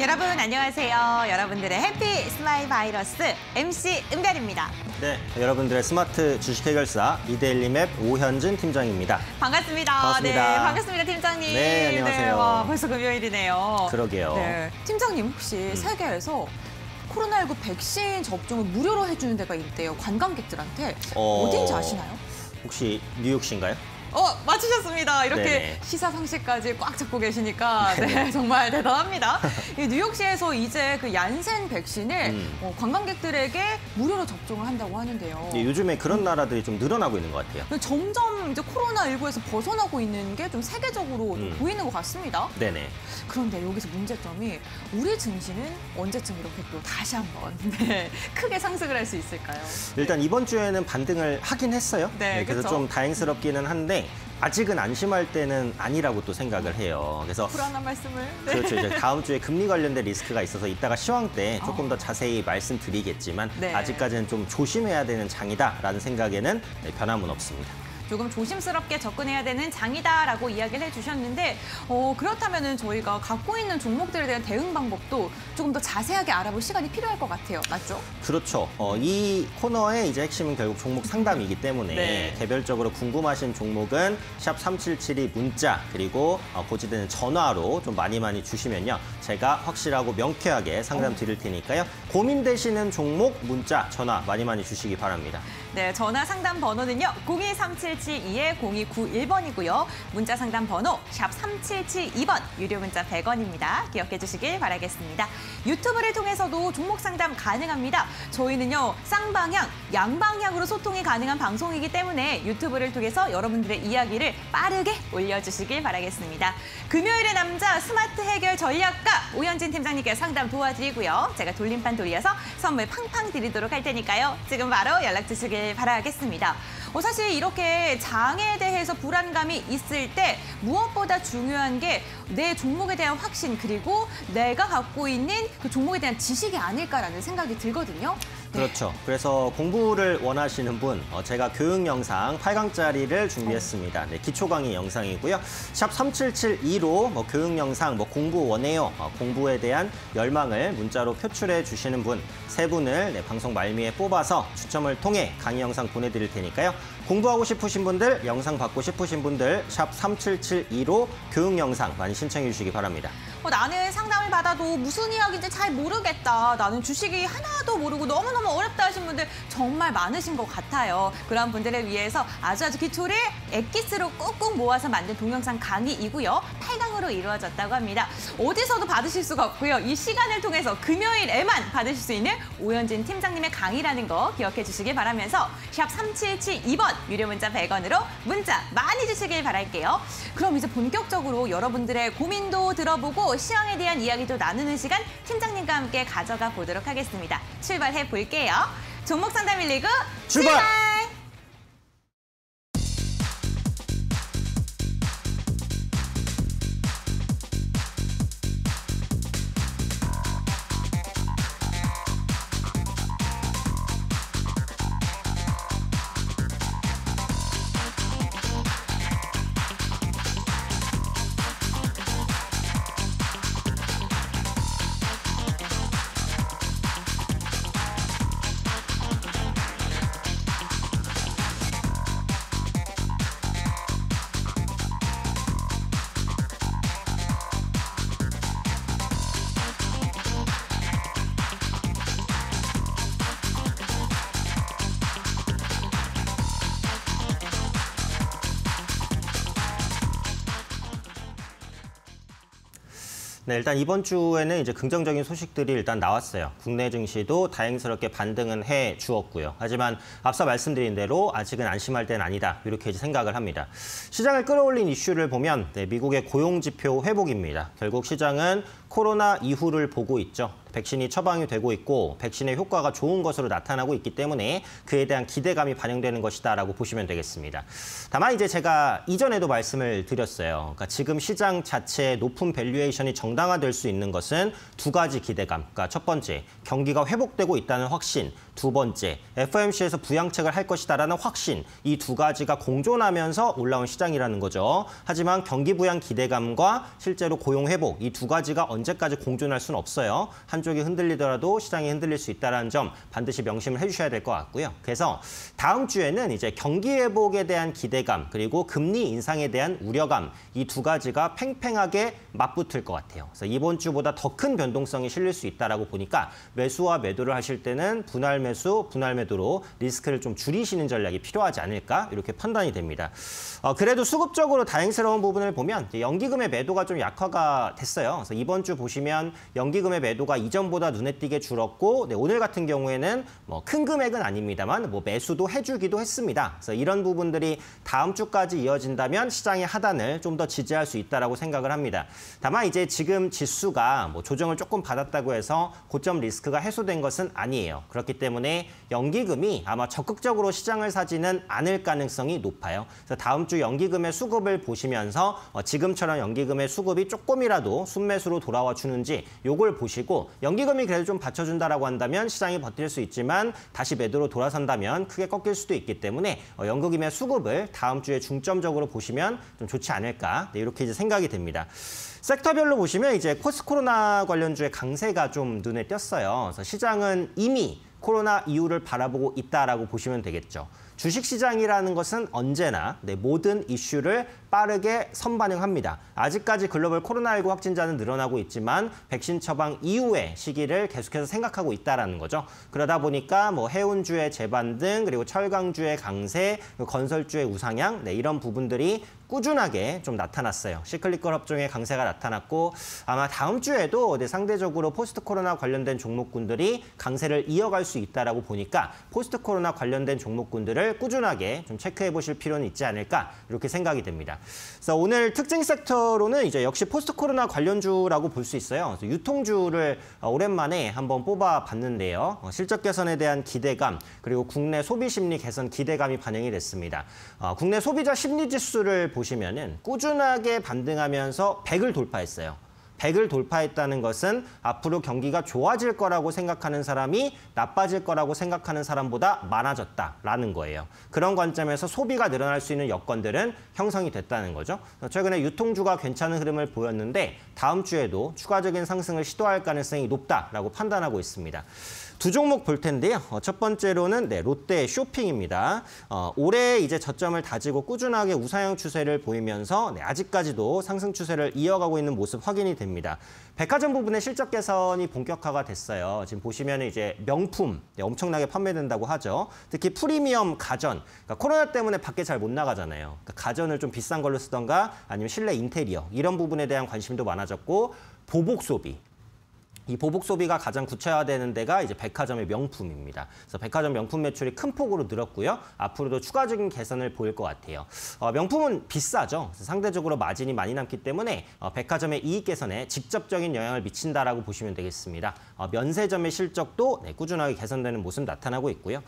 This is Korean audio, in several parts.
여러분 안녕하세요. 여러분들의 해피 스마일 바이러스 MC 은별입니다. 네, 여러분들의 스마트 주식 해결사 이데일리 맵 오현진 팀장입니다. 반갑습니다. 반갑습니다. 네, 반갑습니다, 팀장님. 네, 안녕하세요. 와, 벌써 금요일이네요. 그러게요. 네, 팀장님 혹시 세계에서 코로나19 백신 접종을 무료로 해주는 데가 있대요. 관광객들한테 어. 어딘지 아시나요? 혹시 뉴욕시인가요? 어, 맞추셨습니다. 이렇게 네네. 시사 상식까지 꽉 잡고 계시니까 네, 정말 대단합니다. 이 뉴욕시에서 이제 그 얀센 백신을 음. 어, 관광객들에게 무료로 접종을 한다고 하는데요. 네, 요즘에 그런 나라들이 좀 늘어나고 있는 것 같아요. 점점 이제 코로나19에서 벗어나고 있는 게 좀 세계적으로 좀 음. 보이는 것 같습니다. 네네. 그런데 여기서 문제점이 우리 증시는 언제쯤 이렇게 또 다시 한번 네, 크게 상승을 할 수 있을까요? 일단 이번 주에는 반등을 하긴 했어요. 네, 그래서 그쵸. 좀 다행스럽기는 한데 아직은 안심할 때는 아니라고 또 생각을 해요. 그래서 불안한 말씀을. 네. 그렇죠. 이제 다음 주에 금리 관련된 리스크가 있어서 이따가 시황 때 조금 어. 더 자세히 말씀드리겠지만 네. 아직까지는 좀 조심해야 되는 장이다라는 생각에는 네, 변함은 없습니다. 조금 조심스럽게 접근해야 되는 장이다라고 이야기를 해주셨는데 어, 그렇다면 저희가 갖고 있는 종목들에 대한 대응 방법도 조금 더 자세하게 알아볼 시간이 필요할 것 같아요. 맞죠? 그렇죠. 어, 이 코너의 이제 핵심은 결국 종목 상담이기 때문에 네. 개별적으로 궁금하신 종목은 샵 3772 문자 그리고 어, 고지되는 전화로 좀 많이 많이 주시면요. 제가 확실하고 명쾌하게 상담 드릴 테니까요. 고민되시는 종목 문자 전화 많이 많이 주시기 바랍니다. 네, 전화 상담 번호는요. 023772-0291번이고요. 문자 상담 번호 샵 3772번 유료 문자 100원입니다. 기억해 주시길 바라겠습니다. 유튜브를 통해서도 종목 상담 가능합니다. 저희는요. 쌍방향, 양방향으로 소통이 가능한 방송이기 때문에 유튜브를 통해서 여러분들의 이야기를 빠르게 올려주시길 바라겠습니다. 금요일의 남자 스마트 해결 전략가 오현진 팀장님께 상담 도와드리고요. 제가 돌림판 돌려서 선물 팡팡 드리도록 할 테니까요. 지금 바로 연락 주시길 바라겠습니다. 어, 사실 이렇게 장에 대해서 불안감이 있을 때 무엇보다 중요한 게 내 종목에 대한 확신 그리고 내가 갖고 있는 그 종목에 대한 지식이 아닐까라는 생각이 들거든요. 네. 그렇죠. 그래서 공부를 원하시는 분, 어, 제가 교육 영상 8강짜리를 준비했습니다. 네, 기초 강의 영상이고요. 샵 3772로 뭐 교육 영상 뭐 공부 원해요. 어, 공부에 대한 열망을 문자로 표출해 주시는 분 세 분을 네, 방송 말미에 뽑아서 추첨을 통해 강의 영상 보내드릴 테니까요. 공부하고 싶으신 분들, 영상 받고 싶으신 분들 샵 3772로 교육 영상 많이 신청해 주시기 바랍니다. 어, 나는 상담을 받아도 무슨 이야기인지 잘 모르겠다. 나는 주식이 하나도 모르고 너무너무 어렵다 하신 분들 정말 많으신 것 같아요. 그런 분들을 위해서 아주 아주 기초를 엑기스로 꾹꾹 모아서 만든 동영상 강의이고요. 8강으로 이루어졌다고 합니다. 어디서도 받으실 수가 없고요. 이 시간을 통해서 금요일에만 받으실 수 있는 오현진 팀장님의 강의라는 거 기억해 주시길 바라면서 샵 3772번 유료 문자 100원으로 문자 많이 주시길 바랄게요. 그럼 이제 본격적으로 여러분들의 고민도 들어보고 시황에 대한 이야기도 나누는 시간 팀장님과 함께 가져가 보도록 하겠습니다. 출발해 볼게요. 종목 상담 119 출발! 출발! 네, 일단 이번 주에는 이제 긍정적인 소식들이 일단 나왔어요. 국내 증시도 다행스럽게 반등은 해 주었고요. 하지만 앞서 말씀드린 대로 아직은 안심할 때는 아니다. 이렇게 생각을 합니다. 시장을 끌어올린 이슈를 보면 네, 미국의 고용 지표 회복입니다. 결국 시장은 코로나 이후를 보고 있죠. 백신이 처방이 되고 있고 백신의 효과가 좋은 것으로 나타나고 있기 때문에 그에 대한 기대감이 반영되는 것이다라고 보시면 되겠습니다. 다만 이제 제가 이전에도 말씀을 드렸어요. 그러니까 지금 시장 자체의 높은 valuation이 정당화될 수 있는 것은 두 가지 기대감. 그러니까 첫 번째, 경기가 회복되고 있다는 확신. 두 번째, FOMC에서 부양책을 할 것이다라는 확신, 이 두 가지가 공존하면서 올라온 시장이라는 거죠. 하지만 경기 부양 기대감과 실제로 고용 회복, 이 두 가지가 언제까지 공존할 수는 없어요. 한쪽이 흔들리더라도 시장이 흔들릴 수 있다는 점 반드시 명심을 해주셔야 될 것 같고요. 그래서 다음 주에는 이제 경기 회복에 대한 기대감 그리고 금리 인상에 대한 우려감 이 두 가지가 팽팽하게 맞붙을 것 같아요. 그래서 이번 주보다 더 큰 변동성이 실릴 수 있다라고 보니까 매수와 매도를 하실 때는 분할 매 수, 분할 매도로 리스크를 좀 줄이시는 전략이 필요하지 않을까 이렇게 판단이 됩니다. 어, 그래도 수급적으로 다행스러운 부분을 보면 연기금의 매도가 좀 약화가 됐어요. 그래서 이번 주 보시면 연기금의 매도가 이전보다 눈에 띄게 줄었고 네, 오늘 같은 경우에는 뭐 큰 금액은 아닙니다만 뭐 매수도 해주기도 했습니다. 그래서 이런 부분들이 다음 주까지 이어진다면 시장의 하단을 좀 더 지지할 수 있다라고 생각을 합니다. 다만 이제 지금 지수가 뭐 조정을 조금 받았다고 해서 고점 리스크가 해소된 것은 아니에요. 그렇기 때문에 연기금이 아마 적극적으로 시장을 사지는 않을 가능성이 높아요. 그래서 다음 주 연기금의 수급을 보시면서 어, 지금처럼 연기금의 수급이 조금이라도 순매수로 돌아와 주는지 요걸 보시고 연기금이 그래도 좀 받쳐준다라고 한다면 시장이 버틸 수 있지만 다시 매도로 돌아선다면 크게 꺾일 수도 있기 때문에 어, 연기금의 수급을 다음 주에 중점적으로 보시면 좀 좋지 않을까 네, 이렇게 이제 생각이 됩니다. 섹터별로 보시면 이제 코스 코로나 관련주의 강세가 좀 눈에 띄었어요. 그래서 시장은 이미 코로나 이후를 바라보고 있다라고 보시면 되겠죠. 주식시장이라는 것은 언제나 네, 모든 이슈를 빠르게 선반영합니다. 아직까지 글로벌 코로나19 확진자는 늘어나고 있지만 백신 처방 이후의 시기를 계속해서 생각하고 있다는 거죠. 그러다 보니까 뭐 해운주의 재반등 그리고 철강주의 강세, 건설주의 우상향 네, 이런 부분들이 꾸준하게 좀 나타났어요. cyclical 업종의 강세가 나타났고 아마 다음 주에도 네, 상대적으로 post 코로나 관련된 종목군들이 강세를 이어갈 수 있다라고 보니까 post 코로나 관련된 종목군들을 꾸준하게 좀 체크해 보실 필요는 있지 않을까 이렇게 생각이 됩니다. 그래서 오늘 특징 섹터로는 이제 역시 포스트 코로나 관련주라고 볼 수 있어요. 그래서 유통주를 오랜만에 한번 뽑아 봤는데요. 어, 실적 개선에 대한 기대감 그리고 국내 소비 심리 개선 기대감이 반영이 됐습니다. 어, 국내 소비자 심리 지수를 보시면은 꾸준하게 반등하면서 100을 돌파했어요. 100을 돌파했다는 것은 앞으로 경기가 좋아질 거라고 생각하는 사람이 나빠질 거라고 생각하는 사람보다 많아졌다라는 거예요. 그런 관점에서 소비가 늘어날 수 있는 여건들은 형성이 됐다는 거죠. 최근에 유통주가 괜찮은 흐름을 보였는데 다음 주에도 추가적인 상승을 시도할 가능성이 높다라고 판단하고 있습니다. 두 종목 볼 텐데요. 어, 첫 번째로는 네, 롯데 쇼핑입니다. 어, 올해 이제 저점을 다지고 꾸준하게 우상향 추세를 보이면서 네, 아직까지도 상승 추세를 이어가고 있는 모습 확인이 됩니다. 백화점 부분의 실적 개선이 본격화가 됐어요. 지금 보시면 이제 명품 네, 엄청나게 판매된다고 하죠. 특히 프리미엄 가전. 그러니까 코로나 때문에 밖에 잘 못 나가잖아요. 그러니까 가전을 좀 비싼 걸로 쓰던가 아니면 실내 인테리어 이런 부분에 대한 관심도 많아졌고 보복 소비. 이 보복 소비가 가장 구체화되는 데가 이제 백화점의 명품입니다. 그래서 백화점 명품 매출이 큰 폭으로 늘었고요. 앞으로도 추가적인 개선을 보일 것 같아요. 어, 명품은 비싸죠. 상대적으로 마진이 많이 남기 때문에 어, 백화점의 이익 개선에 직접적인 영향을 미친다라고 보시면 되겠습니다. 어, 면세점의 실적도 네, 꾸준하게 개선되는 모습 나타나고 있고요.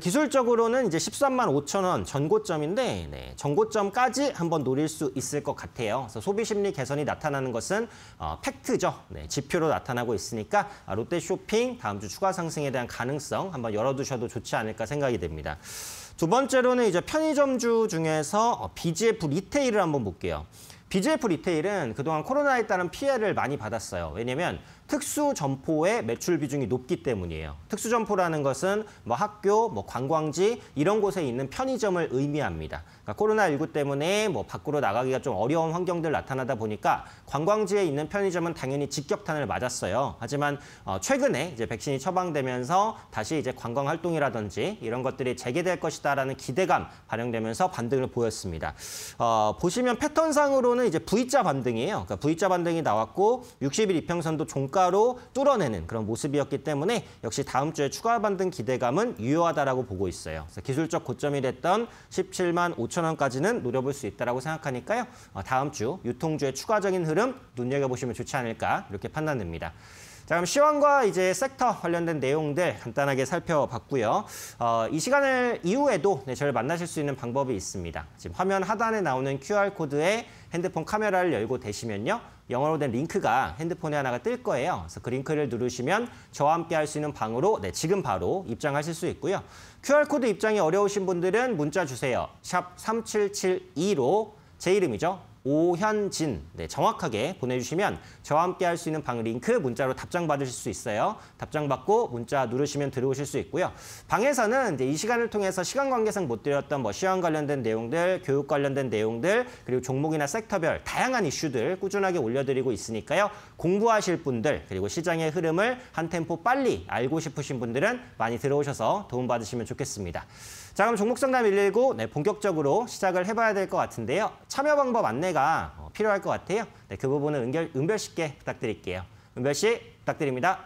기술적으로는 이제 13만 5천 원 전고점인데 네, 전고점까지 한번 노릴 수 있을 것 같아요. 그래서 소비 심리 개선이 나타나는 것은 어, 팩트죠. 네, 지표로 나타나고 있으니까 롯데 쇼핑 다음 주 추가 상승에 대한 가능성 한번 열어두셔도 좋지 않을까 생각이 됩니다. 두 번째로는 이제 편의점주 중에서 BGF 리테일을 한번 볼게요. BGF 리테일은 그동안 코로나에 따른 피해를 많이 받았어요. 왜냐면 특수 점포의 매출 비중이 높기 때문이에요. 특수 점포라는 것은 뭐 학교, 뭐 관광지 이런 곳에 있는 편의점을 의미합니다. 그러니까 코로나19 때문에 뭐 밖으로 나가기가 좀 어려운 환경들 나타나다 보니까 관광지에 있는 편의점은 당연히 직격탄을 맞았어요. 하지만 어, 최근에 이제 백신이 처방되면서 다시 이제 관광 활동이라든지 이런 것들이 재개될 것이다라는 기대감 반영되면서 반등을 보였습니다. 어, 보시면 패턴상으로는 이제 V자 반등이에요. 그러니까 V자 반등이 나왔고 60일 이평선도 종가 로 뚫어내는 그런 모습이었기 때문에 역시 다음 주에 추가 반등 기대감은 유효하다라고 보고 있어요. 기술적 고점이 됐던 17만 5천 원까지는 노려볼 수 있다고 생각하니까요. 어, 다음 주 유통주의 추가적인 흐름 눈여겨보시면 좋지 않을까 이렇게 판단됩니다. 자, 그럼 시황과 이제 섹터 관련된 내용들 간단하게 살펴봤고요. 어, 이 시간을 이후에도 네, 저를 만나실 수 있는 방법이 있습니다. 지금 화면 하단에 나오는 QR코드에 핸드폰 카메라를 열고 대시면요. 영어로 된 링크가 핸드폰에 하나가 뜰 거예요. 그래서 그 링크를 누르시면 저와 함께 할 수 있는 방으로 네, 지금 바로 입장하실 수 있고요. QR코드 입장이 어려우신 분들은 문자 주세요. 샵 3772로 제 이름이죠. 오현진 네, 정확하게 보내주시면 저와 함께 할 수 있는 방 링크 문자로 답장 받으실 수 있어요. 답장 받고 문자 누르시면 들어오실 수 있고요. 방에서는 이제 이 시간을 통해서 시간 관계상 못 드렸던 뭐 시황 관련된 내용들, 교육 관련된 내용들, 그리고 종목이나 섹터별 다양한 이슈들 꾸준하게 올려드리고 있으니까요. 공부하실 분들 그리고 시장의 흐름을 한 템포 빨리 알고 싶으신 분들은 많이 들어오셔서 도움받으시면 좋겠습니다. 자 그럼 종목 상담 119 네, 본격적으로 시작을 해봐야 될 것 같은데요. 참여 방법 안내가 어, 필요할 것 같아요. 네, 그 부분은 은별, 은별 씨께 부탁드릴게요. 은별 씨 부탁드립니다.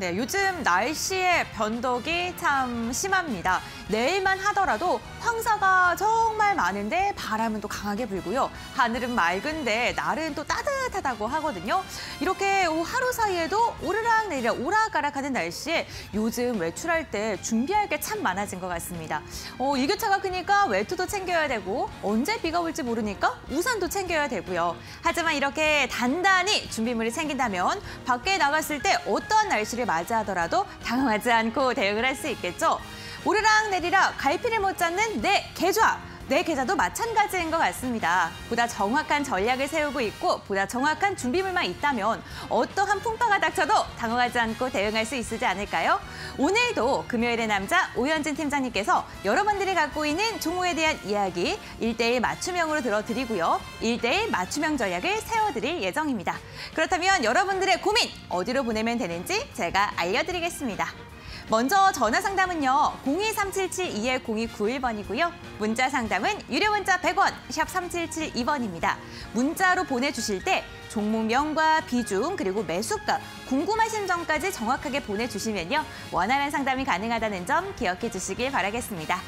네, 요즘 날씨의 변덕이 참 심합니다. 내일만 하더라도 황사가 정말 많은데 바람은 또 강하게 불고요. 하늘은 맑은데 날은 또 따뜻 하다고 하거든요. 이렇게 하루 사이에도 오르락 내리락 오락가락하는 날씨에 요즘 외출할 때 준비할 게 참 많아진 것 같습니다. 어, 일교차가 크니까 외투도 챙겨야 되고 언제 비가 올지 모르니까 우산도 챙겨야 되고요. 하지만 이렇게 단단히 준비물을 챙긴다면 밖에 나갔을 때 어떠한 날씨를 맞이하더라도 당황하지 않고 대응을 할 수 있겠죠. 오르락 내리락 갈피를 못 잡는 내 계좌. 내 계좌도 마찬가지인 것 같습니다. 보다 정확한 전략을 세우고 있고 보다 정확한 준비물만 있다면 어떠한 풍파가 닥쳐도 당황하지 않고 대응할 수 있지 않을까요? 오늘도 금요일의 남자 오현진 팀장님께서 여러분들이 갖고 있는 종목에 대한 이야기 일대일 맞춤형으로 들어드리고요. 일대일 맞춤형 전략을 세워드릴 예정입니다. 그렇다면 여러분들의 고민 어디로 보내면 되는지 제가 알려드리겠습니다. 먼저 전화 상담은요. 02377-210291번이고요. 문자 상담은 유료 문자 100원, 샵 3772번입니다. 문자로 보내주실 때 종목명과 비중 그리고 매수가, 궁금하신 점까지 정확하게 보내주시면요. 원하는 상담이 가능하다는 점 기억해 주시길 바라겠습니다.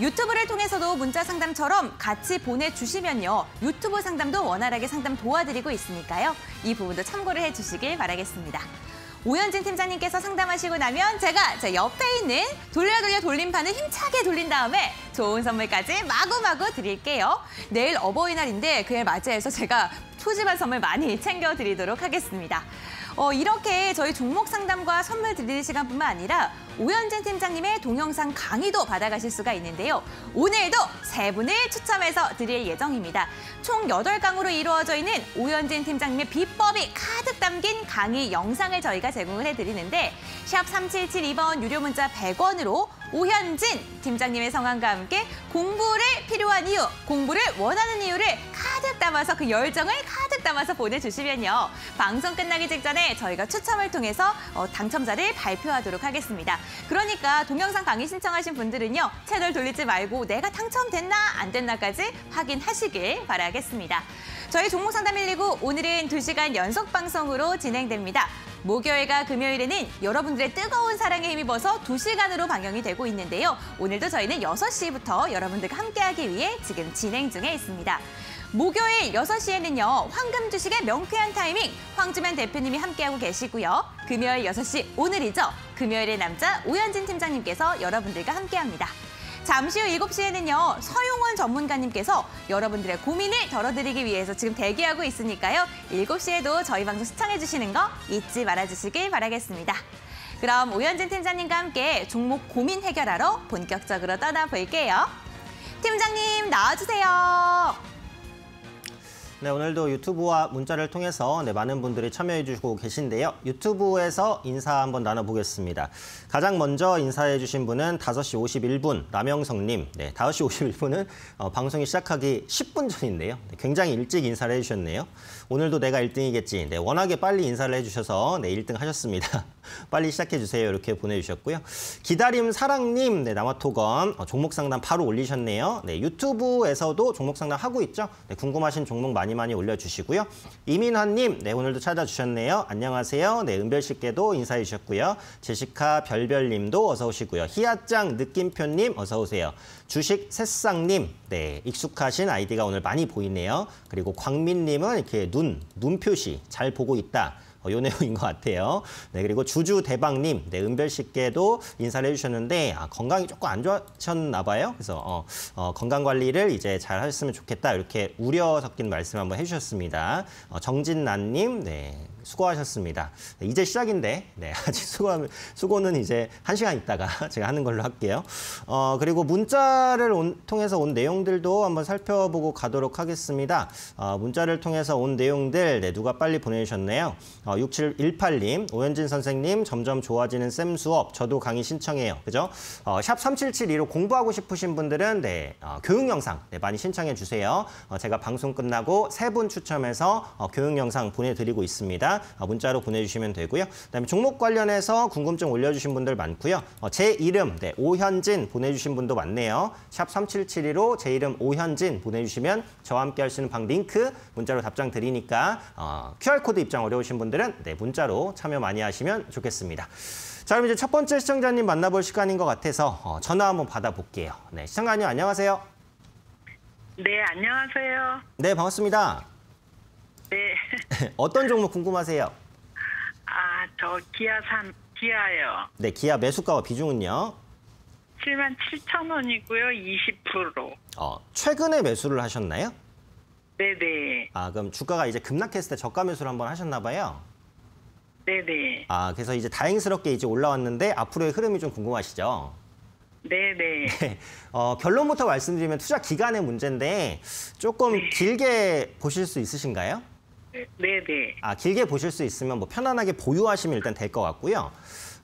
유튜브를 통해서도 문자 상담처럼 같이 보내주시면요. 유튜브 상담도 원활하게 상담 도와드리고 있으니까요. 이 부분도 참고를 해주시길 바라겠습니다. 오현진 팀장님께서 상담하시고 나면 제가 제 옆에 있는 돌려 돌려 돌림판을 힘차게 돌린 다음에 좋은 선물까지 마구마구 드릴게요. 내일 어버이날인데 그에 맞이해서 제가 푸짐한 선물 많이 챙겨드리도록 하겠습니다. 어, 이렇게 저희 종목 상담과 선물 드리는 시간뿐만 아니라 오현진 팀장님의 동영상 강의도 받아가실 수가 있는데요. 오늘도 세 분을 추첨해서 드릴 예정입니다. 총 여덟 강으로 이루어져 있는 오현진 팀장님의 비법이 가득 담긴 강의 영상을 저희가 제공을 해드리는데 샵 3772번 유료 문자 100원으로 오현진 팀장님의 성함과 함께 공부를 필요한 이유, 공부를 원하는 이유를 가득 담아서 그 열정을 가득 담아서 보내주시면요. 방송 끝나기 직전에 저희가 추첨을 통해서 어, 당첨자를 발표하도록 하겠습니다. 그러니까 동영상 강의 신청하신 분들은요. 채널 돌리지 말고 내가 당첨됐나 안 됐나까지 확인하시길 바라겠습니다. 저희 종목 상담 119 오늘은 2시간 연속 방송으로 진행됩니다. 목요일과 금요일에는 여러분들의 뜨거운 사랑에 힘입어서 2시간으로 방영이 되고 있는데요. 오늘도 저희는 6시부터 여러분들과 함께하기 위해 지금 진행 중에 있습니다. 목요일 6시에는요. 황금 주식의 명쾌한 타이밍 황주면 대표님이 함께하고 계시고요. 금요일 6시 오늘이죠. 금요일의 남자 오현진 팀장님께서 여러분들과 함께합니다. 잠시 후 7시에는요. 서용원 전문가님께서 여러분들의 고민을 덜어드리기 위해서 지금 대기하고 있으니까요. 7시에도 저희 방송 시청해 주시는 거 잊지 말아주시길 바라겠습니다. 그럼 오현진 팀장님과 함께 종목 고민 해결하러 본격적으로 떠나볼게요. 팀장님 나와주세요. 네, 오늘도 유튜브와 문자를 통해서 네, 많은 분들이 참여해 주시고 계신데요. 유튜브에서 인사 한번 나눠보겠습니다. 가장 먼저 인사해 주신 분은 5시 51분 남영성님. 네, 5시 51분은 어, 방송이 시작하기 10분 전인데요. 네, 굉장히 일찍 인사를 해주셨네요. 오늘도 내가 1등이겠지. 네, 워낙에 빨리 인사를 해주셔서 네, 1등 하셨습니다. 빨리 시작해 주세요. 이렇게 보내주셨고요. 기다림 사랑님, 네, 남아토건 어, 종목 상담 바로 올리셨네요. 네, 유튜브에서도 종목 상담 하고 있죠. 네, 궁금하신 종목 많이 많이 올려주시고요. 이민환님, 네, 오늘도 찾아주셨네요. 안녕하세요. 네, 은별 씨께도 인사해 주셨고요. 제시카 별 별님도 어서 오시고요. 희아짱 느낌표님 어서 오세요. 주식 새싹님, 네, 익숙하신 아이디가 오늘 많이 보이네요. 그리고 광민님은 이렇게 눈, 눈 표시 잘 보고 있다. 어, 요 내용인 것 같아요. 네, 그리고 주주 대박님, 네, 은별 씨께도 인사를 해주셨는데 아, 건강이 조금 안 좋으셨나 봐요. 그래서 어, 어, 건강 관리를 이제 잘 하셨으면 좋겠다 이렇게 우려 섞인 말씀 한번 해주셨습니다. 어, 정진란님, 네. 수고하셨습니다. 네, 이제 시작인데 네, 아직 수고 수고는 이제 한 시간 있다가 제가 하는 걸로 할게요. 어, 그리고 문자를 온, 통해서 온 내용들도 한번 살펴보고 가도록 하겠습니다. 어, 문자를 통해서 온 내용들 네, 누가 빨리 보내주셨네요. 어, 6718님, 오현진 선생님 점점 좋아지는 쌤 수업 저도 강의 신청해요. 그죠? 어, 샵 3772로 공부하고 싶으신 분들은 네, 어, 교육 영상 네, 많이 신청해 주세요. 어, 제가 방송 끝나고 세 분 추첨해서 어, 교육 영상 보내드리고 있습니다. 어, 문자로 보내주시면 되고요. 그다음에 종목 관련해서 궁금증 올려주신 분들 많고요. 어, 제 이름 네, 오현진 보내주신 분도 많네요. 샵 3772로 제 이름 오현진 보내주시면 저와 함께 할 수 있는 방 링크 문자로 답장 드리니까 어, QR코드 입장 어려우신 분들은 네, 문자로 참여 많이 하시면 좋겠습니다. 자, 그럼 이제 첫 번째 시청자님 만나볼 시간인 것 같아서 어, 전화 한번 받아볼게요. 네, 시청자님 안녕하세요. 네, 안녕하세요. 네, 반갑습니다. 네. 어떤 종목 궁금하세요? 아, 저 기아 산 기아요. 네, 기아 매수가와 비중은요? 7만 7천 원이고요. 20%. 어, 최근에 매수를 하셨나요? 네네. 아, 그럼 주가가 이제 급락했을 때 저가 매수를 한번 하셨나 봐요. 네네. 아, 그래서 이제 다행스럽게 이제 올라왔는데 앞으로의 흐름이 좀 궁금하시죠? 네네. 어, 결론부터 말씀드리면 투자 기간의 문제인데 조금 길게 보실 수 있으신가요? 네네. 아, 길게 보실 수 있으면 뭐 편안하게 보유하시면 일단 될 것 같고요.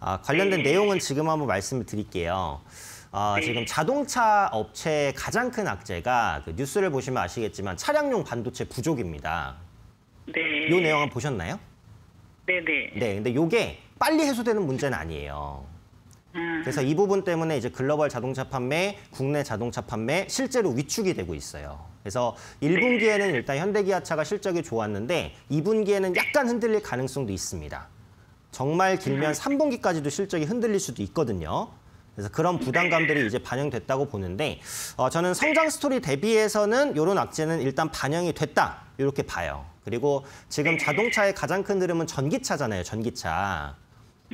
아, 관련된 네. 내용은 지금 한번 말씀을 드릴게요. 아, 네. 지금 자동차 업체의 가장 큰 악재가 그 뉴스를 보시면 아시겠지만 차량용 반도체 부족입니다. 네. 이 내용 한번 보셨나요? 네네. 네, 근데 이게 빨리 해소되는 문제는 아니에요. 음, 그래서 이 부분 때문에 이제 글로벌 자동차 판매, 국내 자동차 판매 실제로 위축이 되고 있어요. 그래서 1분기에는 일단 현대기아차가 실적이 좋았는데 2분기에는 약간 흔들릴 가능성도 있습니다. 정말 길면 3분기까지도 실적이 흔들릴 수도 있거든요. 그래서 그런 부담감들이 이제 반영됐다고 보는데 어, 저는 성장 스토리 대비해서는 이런 악재는 일단 반영이 됐다 이렇게 봐요. 그리고 지금 자동차의 가장 큰 흐름은 전기차잖아요. 전기차.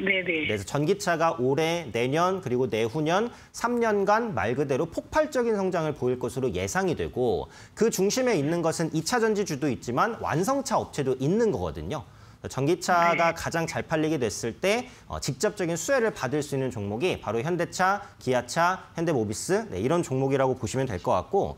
네네. 그래서 전기차가 올해, 내년, 그리고 내후년 3년간 말 그대로 폭발적인 성장을 보일 것으로 예상이 되고 그 중심에 있는 것은 2차 전지주도 있지만 완성차 업체도 있는 거거든요. 전기차가 가장 잘 팔리게 됐을 때 어, 직접적인 수혜를 받을 수 있는 종목이 바로 현대차, 기아차, 현대모비스 네, 이런 종목이라고 보시면 될 것 같고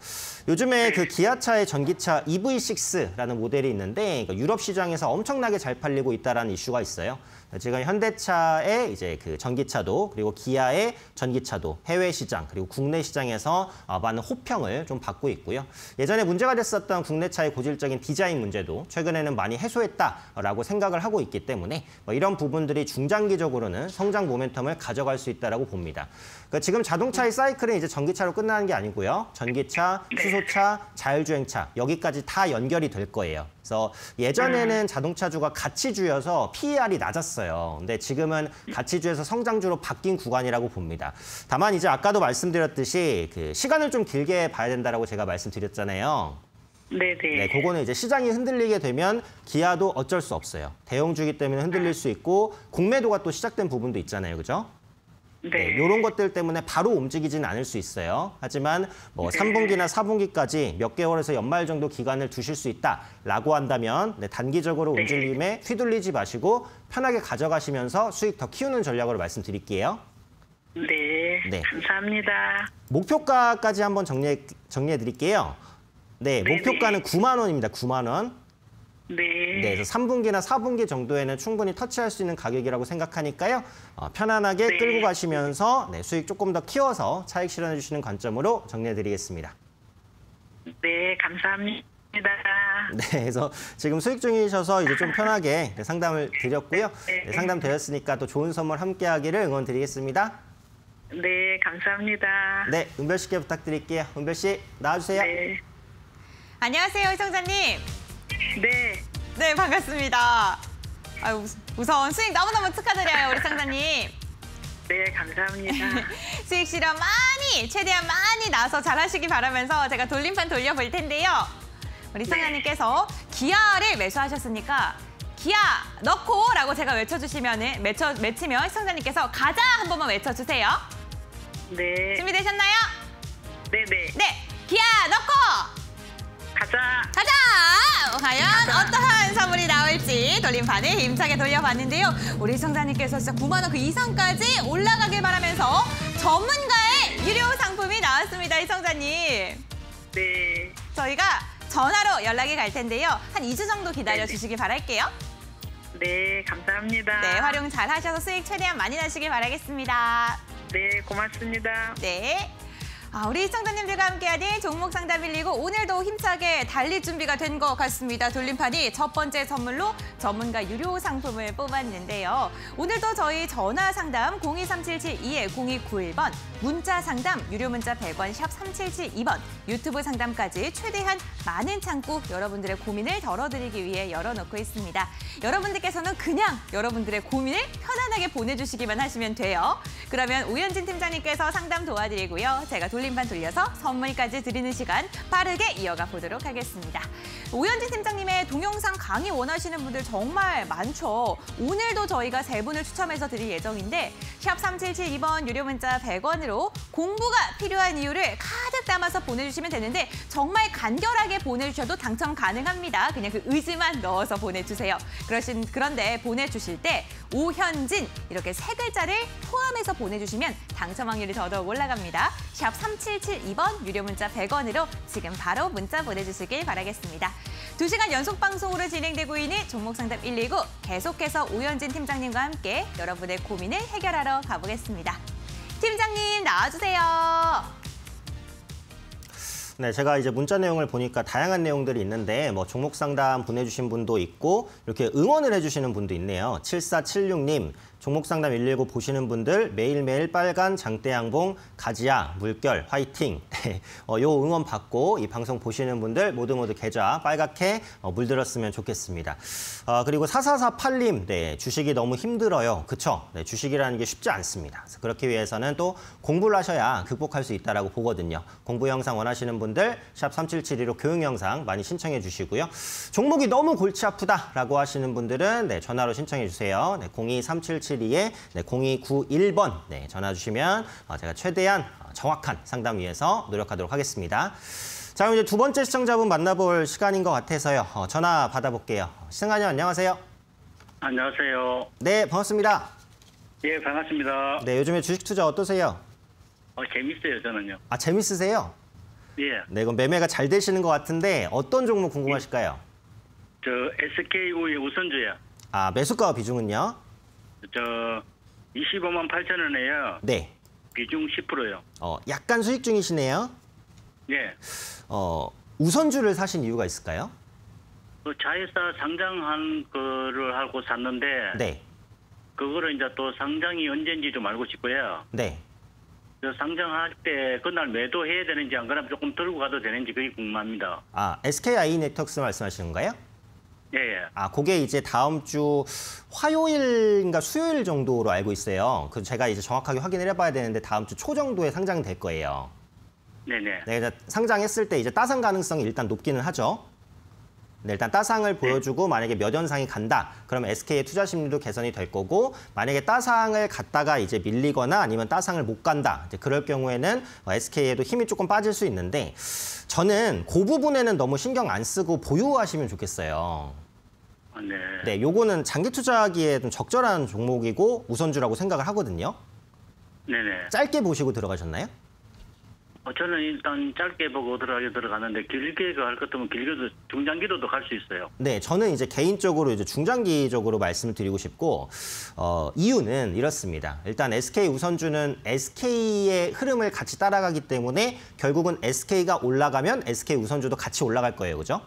요즘에 그 기아차의 전기차 EV6라는 모델이 있는데 그러니까 유럽 시장에서 엄청나게 잘 팔리고 있다라는 이슈가 있어요. 지금 현대차의 이제 그 전기차도 그리고 기아의 전기차도 해외 시장 그리고 국내 시장에서 어, 많은 호평을 좀 받고 있고요. 예전에 문제가 됐었던 국내차의 고질적인 디자인 문제도 최근에는 많이 해소했다라고 생각을 하고 있기 때문에 뭐 이런 부분들이 중장기적으로는 성장 모멘텀을 가져갈 수 있다라고 봅니다. 그러니까 지금 자동차의 사이클은 이제 전기차로 끝나는 게 아니고요. 전기차, 수소차, 자율주행차 여기까지 다 연결이 될 거예요. 그래서 예전에는 자동차주가 가치주여서 PER이 낮았어요. 근데 지금은 가치주에서 성장주로 바뀐 구간이라고 봅니다. 다만 이제 아까도 말씀드렸듯이 그 시간을 좀 길게 봐야 된다라고 제가 말씀드렸잖아요. 네네. 네, 그거는 이제 시장이 흔들리게 되면 기아도 어쩔 수 없어요. 대형주기 때문에 흔들릴 수 있고 공매도가 또 시작된 부분도 있잖아요. 그죠? 네, 이런 것들 때문에 바로 움직이지는 않을 수 있어요. 하지만 뭐 3분기나 4분기까지 몇 개월에서 연말 정도 기간을 두실 수 있다라고 한다면 네, 단기적으로 네. 움직임에 휘둘리지 마시고 편하게 가져가시면서 수익 더 키우는 전략으로 말씀드릴게요. 네. 네. 감사합니다. 목표가까지 한번 정리해, 정리해 드릴게요. 네, 네네. 목표가는 9만 원입니다. 9만 원. 네. 네, 그래서 3분기나 4분기 정도에는 충분히 터치할 수 있는 가격이라고 생각하니까요. 어, 편안하게 네. 끌고 가시면서 네, 수익 조금 더 키워서 차익 실현해 주시는 관점으로 정리해 드리겠습니다. 네, 감사합니다. 네, 그래서 지금 수익 중이셔서 이제 좀 편하게 네, 상담을 드렸고요. 네, 상담 되었으니까 또 좋은 선물 함께 하기를 응원 드리겠습니다. 네, 감사합니다. 네, 은별 씨께 부탁드릴게요. 은별 씨 나와주세요. 네. 안녕하세요, 시청자님. 네. 네, 반갑습니다. 아유, 우- 우선 수익 너무너무 축하드려요, 우리 상자님. 네, 감사합니다. 수익 실현 많이, 최대한 많이 나서 잘하시기 바라면서 제가 돌림판 돌려볼 텐데요. 우리 상자님께서 기아를 매수하셨으니까 기아 넣고 라고 제가 외쳐주시면은 외쳐, 외치면 시청자님께서 가자 한 번만 외쳐주세요. 네. 준비되셨나요? 네, 네. 네, 기아 넣고 가자. 가자! 과연 어떠한 선물이 나올지 돌림판을 힘차게 돌려봤는데요. 우리 시청자님께서 진짜 9만 원 그 이상까지 올라가길 바라면서 전문가의 유료 상품이 나왔습니다, 이 시청자님. 네. 저희가 전화로 연락이 갈 텐데요. 한 2주 정도 기다려 주시기 바랄게요. 네, 감사합니다. 네, 활용 잘 하셔서 수익 최대한 많이 나시길 바라겠습니다. 네, 고맙습니다. 네. 아, 우리 시청자님들과 함께하는 종목 상담 119 오늘도 힘차게 달릴 준비가 된 것 같습니다. 돌림판이 첫 번째 선물로 전문가 유료 상품을 뽑았는데요. 오늘도 저희 전화 상담 023772-0291번, 문자 상담 유료 문자 100원 샵 3772번, 유튜브 상담까지 최대한 많은 창구 여러분들의 고민을 덜어드리기 위해 열어놓고 있습니다. 여러분들께서는 그냥 여러분들의 고민을 편안하게 보내주시기만 하시면 돼요. 그러면 오현진 팀장님께서 상담 도와드리고요. 제가 돌 림판 돌려서 선물까지 드리는 시간 빠르게 이어가 보도록 하겠습니다. 오현진 팀장님의 동영상 강의 원하시는 분들 정말 많죠. 오늘도 저희가 세 분을 추첨해서 드릴 예정인데 샵 3772번 유료 문자 100원으로 공부가 필요한 이유를 담아서 보내주시면 되는데 정말 간결하게 보내주셔도 당첨 가능합니다. 그냥 그 의지만 넣어서 보내주세요. 그러신 그런데 보내주실 때 오현진 이렇게 세 글자를 포함해서 보내주시면 당첨 확률이 더더욱 올라갑니다. 샵 3772번 유료 문자 100원으로 지금 바로 문자 보내주시길 바라겠습니다. 두시간 연속 방송으로 진행되고 있는 종목상담 119 계속해서 오현진 팀장님과 함께 여러분의 고민을 해결하러 가보겠습니다. 팀장님 나와주세요. 네, 제가 이제 문자 내용을 보니까 다양한 내용들이 있는데 뭐 종목 상담 보내주신 분도 있고 이렇게 응원을 해주시는 분도 있네요. 7476님 종목 상담 119 보시는 분들 매일매일 빨간 장대양봉 가지야 물결 화이팅. 어, 요 응원 받고 이 방송 보시는 분들 모두 모두 계좌 빨갛게 어, 물들었으면 좋겠습니다. 어, 그리고 4448님 네, 주식이 너무 힘들어요. 그쵸? 네, 주식이라는 게 쉽지 않습니다. 그렇기 위해서는 또 공부를 하셔야 극복할 수 있다라고 보거든요. 공부 영상 원하시는 분들 샵 3772로 교육 영상 많이 신청해 주시고요. 종목이 너무 골치 아프다라고 하시는 분들은 네, 전화로 신청해 주세요. 네, 02377 72에 네, 0291번 네, 전화 주시면 어, 제가 최대한 어, 정확한 상담 위해서 노력하도록 하겠습니다. 자, 그럼 이제 두 번째 시청자분 만나볼 시간인 것 같아서요. 어, 전화 받아볼게요. 시청자님 안녕하세요. 안녕하세요. 네, 반갑습니다. 예, 반갑습니다. 네, 요즘에 주식 투자 어떠세요? 어, 재밌어요, 저는요. 아, 재밌으세요? 예, 네, 그럼 매매가 잘 되시는 것 같은데 어떤 종목 궁금하실까요? 저 SK우의 우선주야. 아, 매수가 비중은요? 저 25만 8천 원에요. 네. 비중 10%요. 어, 약간 수익 중이시네요. 예. 어, 우선주를 사신 이유가 있을까요? 그 자회사 상장한 거를 하고 샀는데 네. 그거를 이제 또 상장이 언제인지 좀 알고 싶고요. 네. 저 상장할 때 그날 매도해야 되는지 안 그러면 조금 들고 가도 되는지 그게 궁금합니다. 아, SKI 네트워크스 말씀하시는 건가요? 예, 예. 아, 그게 이제 다음 주 화요일인가 수요일 정도로 알고 있어요. 그 제가 이제 정확하게 확인을 해봐야 되는데 다음 주 초 정도에 상장이 될 거예요. 네네. 네, 이제 상장했을 때 이제 따상 가능성이 일단 높기는 하죠. 네, 일단 따상을 보여주고 만약에 몇 연상이 간다. 그러면 SK의 투자 심리도 개선이 될 거고 만약에 따상을 갔다가 이제 밀리거나 아니면 따상을 못 간다. 이제 그럴 경우에는 SK에도 힘이 조금 빠질 수 있는데 저는 그 부분에는 너무 신경 안 쓰고 보유하시면 좋겠어요. 아, 네. 네, 요거는 장기 투자하기에 좀 적절한 종목이고 우선주라고 생각을 하거든요. 네네. 짧게 보시고 들어가셨나요? 어, 저는 일단 짧게 보고 들어가게 들어가는데 길게 할것 같으면 길게도 중장기로도 갈 수 있어요. 네, 저는 이제 개인적으로 이제 중장기적으로 말씀을 드리고 싶고 어, 이유는 이렇습니다. 일단 SK 우선주는 SK의 흐름을 같이 따라가기 때문에 결국은 SK가 올라가면 SK 우선주도 같이 올라갈 거예요, 그죠?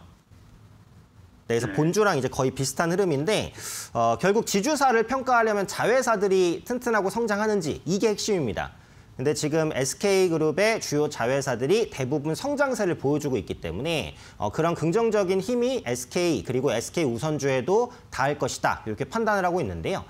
네, 그래서 본주랑 이제 거의 비슷한 흐름인데 어, 결국 지주사를 평가하려면 자회사들이 튼튼하고 성장하는지 이게 핵심입니다. 근데 지금 SK그룹의 주요 자회사들이 대부분 성장세를 보여주고 있기 때문에 어, 그런 긍정적인 힘이 SK 그리고 SK 우선주에도 닿을 것이다 이렇게 판단을 하고 있는데요.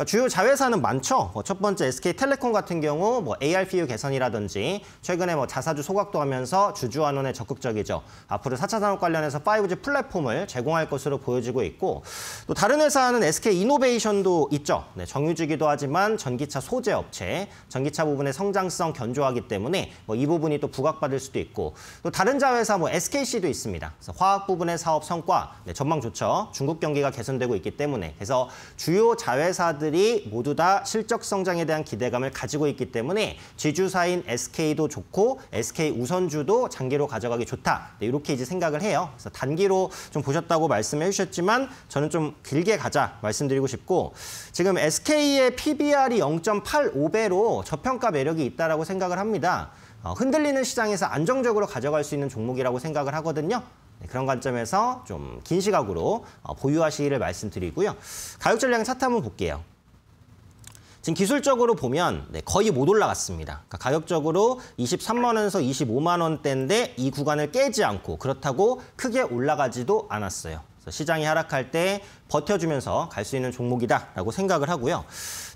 그러니까 주요 자회사는 많죠. 뭐 첫 번째 SK텔레콤 같은 경우 뭐 ARPU 개선이라든지 최근에 뭐 자사주 소각도 하면서 주주 환원에 적극적이죠. 앞으로 4차 산업 관련해서 5G 플랫폼을 제공할 것으로 보여지고 있고 또 다른 회사는 SK 이노베이션도 있죠. 네, 정유주기도 하지만 전기차 소재 업체, 전기차 부분의 성장성 견조하기 때문에 뭐 이 부분이 또 부각받을 수도 있고 또 다른 자회사 뭐 SKC도 있습니다. 그래서 화학 부분의 사업 성과 네, 전망 좋죠. 중국 경기가 개선되고 있기 때문에 그래서 주요 자회사들 이 모두 다 실적 성장에 대한 기대감을 가지고 있기 때문에 지주사인 SK도 좋고 SK 우선주도 장기로 가져가기 좋다. 네, 이렇게 이제 생각을 해요. 그래서 단기로 좀 보셨다고 말씀해 주셨지만 저는 좀 길게 가자 말씀드리고 싶고 지금 SK의 PBR이 0.85배로 저평가 매력이 있다라고 생각을 합니다. 어, 흔들리는 시장에서 안정적으로 가져갈 수 있는 종목이라고 생각을 하거든요. 네, 그런 관점에서 좀 긴 시각으로 어, 보유하시기를 말씀드리고요. 가격 전량 차트 한번 볼게요. 지금 기술적으로 보면 네, 거의 못 올라갔습니다. 그러니까 가격적으로 23만 원에서 25만 원대인데 이 구간을 깨지 않고 그렇다고 크게 올라가지도 않았어요. 시장이 하락할 때 버텨주면서 갈 수 있는 종목이다라고 생각을 하고요.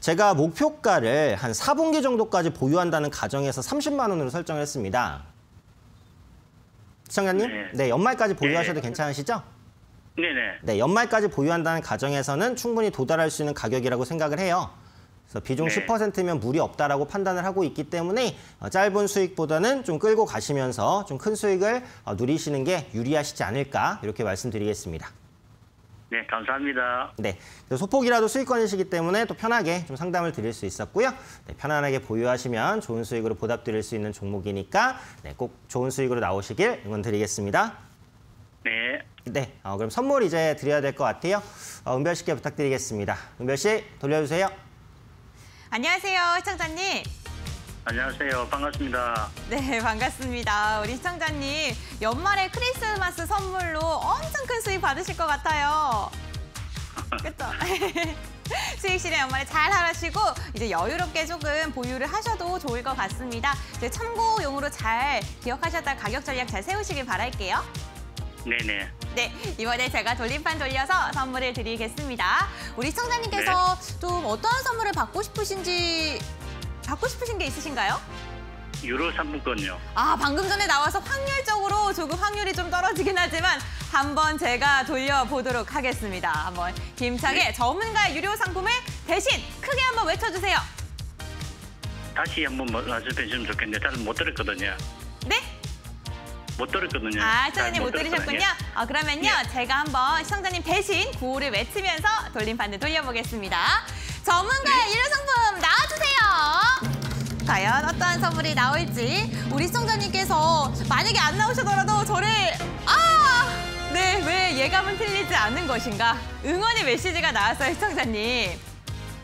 제가 목표가를 한 4분기 정도까지 보유한다는 가정에서 30만 원으로 설정을 했습니다. 시청자님, 네. 네, 연말까지 보유하셔도 네. 괜찮으시죠? 네네. 네, 연말까지 보유한다는 가정에서는 충분히 도달할 수 있는 가격이라고 생각을 해요. 그래서 비중 네. 10%면 무리 없다라고 판단을 하고 있기 때문에 어, 짧은 수익보다는 좀 끌고 가시면서 좀 큰 수익을 어, 누리시는 게 유리하시지 않을까 이렇게 말씀드리겠습니다. 네, 감사합니다. 네, 소폭이라도 수익권이시기 때문에 또 편하게 좀 상담을 드릴 수 있었고요. 네, 편안하게 보유하시면 좋은 수익으로 보답드릴 수 있는 종목이니까 네, 꼭 좋은 수익으로 나오시길 응원드리겠습니다. 네. 네, 어, 그럼 선물 이제 드려야 될 것 같아요. 어, 은별 씨께 부탁드리겠습니다. 은별 씨 돌려주세요. 안녕하세요, 시청자님. 안녕하세요. 반갑습니다. 네, 반갑습니다. 우리 시청자님, 연말에 크리스마스 선물로 엄청 큰 수익 받으실 것 같아요. 그렇죠? 수익 실현 연말에 잘 하시고 이제 여유롭게 조금 보유를 하셔도 좋을 것 같습니다. 이제 참고용으로 잘 기억하셨다 가격 전략 잘 세우시길 바랄게요. 네네. 네, 이번에 제가 돌림판 돌려서 선물을 드리겠습니다. 우리 시청자님께서 좀 어떠한 선물을 받고 싶으신지 받고 싶으신 게 있으신가요? 유로 상품권요. 아, 방금 전에 나와서 확률적으로 조금 확률이 좀 떨어지긴 하지만 한번 제가 돌려보도록 하겠습니다. 한번 힘차게 전문가의 유료 상품을 대신 크게 한번 외쳐주세요. 다시 한번 뭐 말씀해 주시면 좋겠는데 잘 못 들었거든요. 네? 못 들었거든요. 아, 잘 시청자님 못 들으셨군요. 들었거든요. 아, 그러면요, 제가 한번 시청자님 대신 구호를 외치면서 돌림판을 돌려보겠습니다. 전문가의 유료 상품 나와주세요. 과연 어떠한 선물이 나올지 우리 시청자님께서 만약에 안 나오시더라도 저를 아, 네, 왜 예감은 틀리지 않는 것인가? 응원의 메시지가 나왔어요, 시청자님.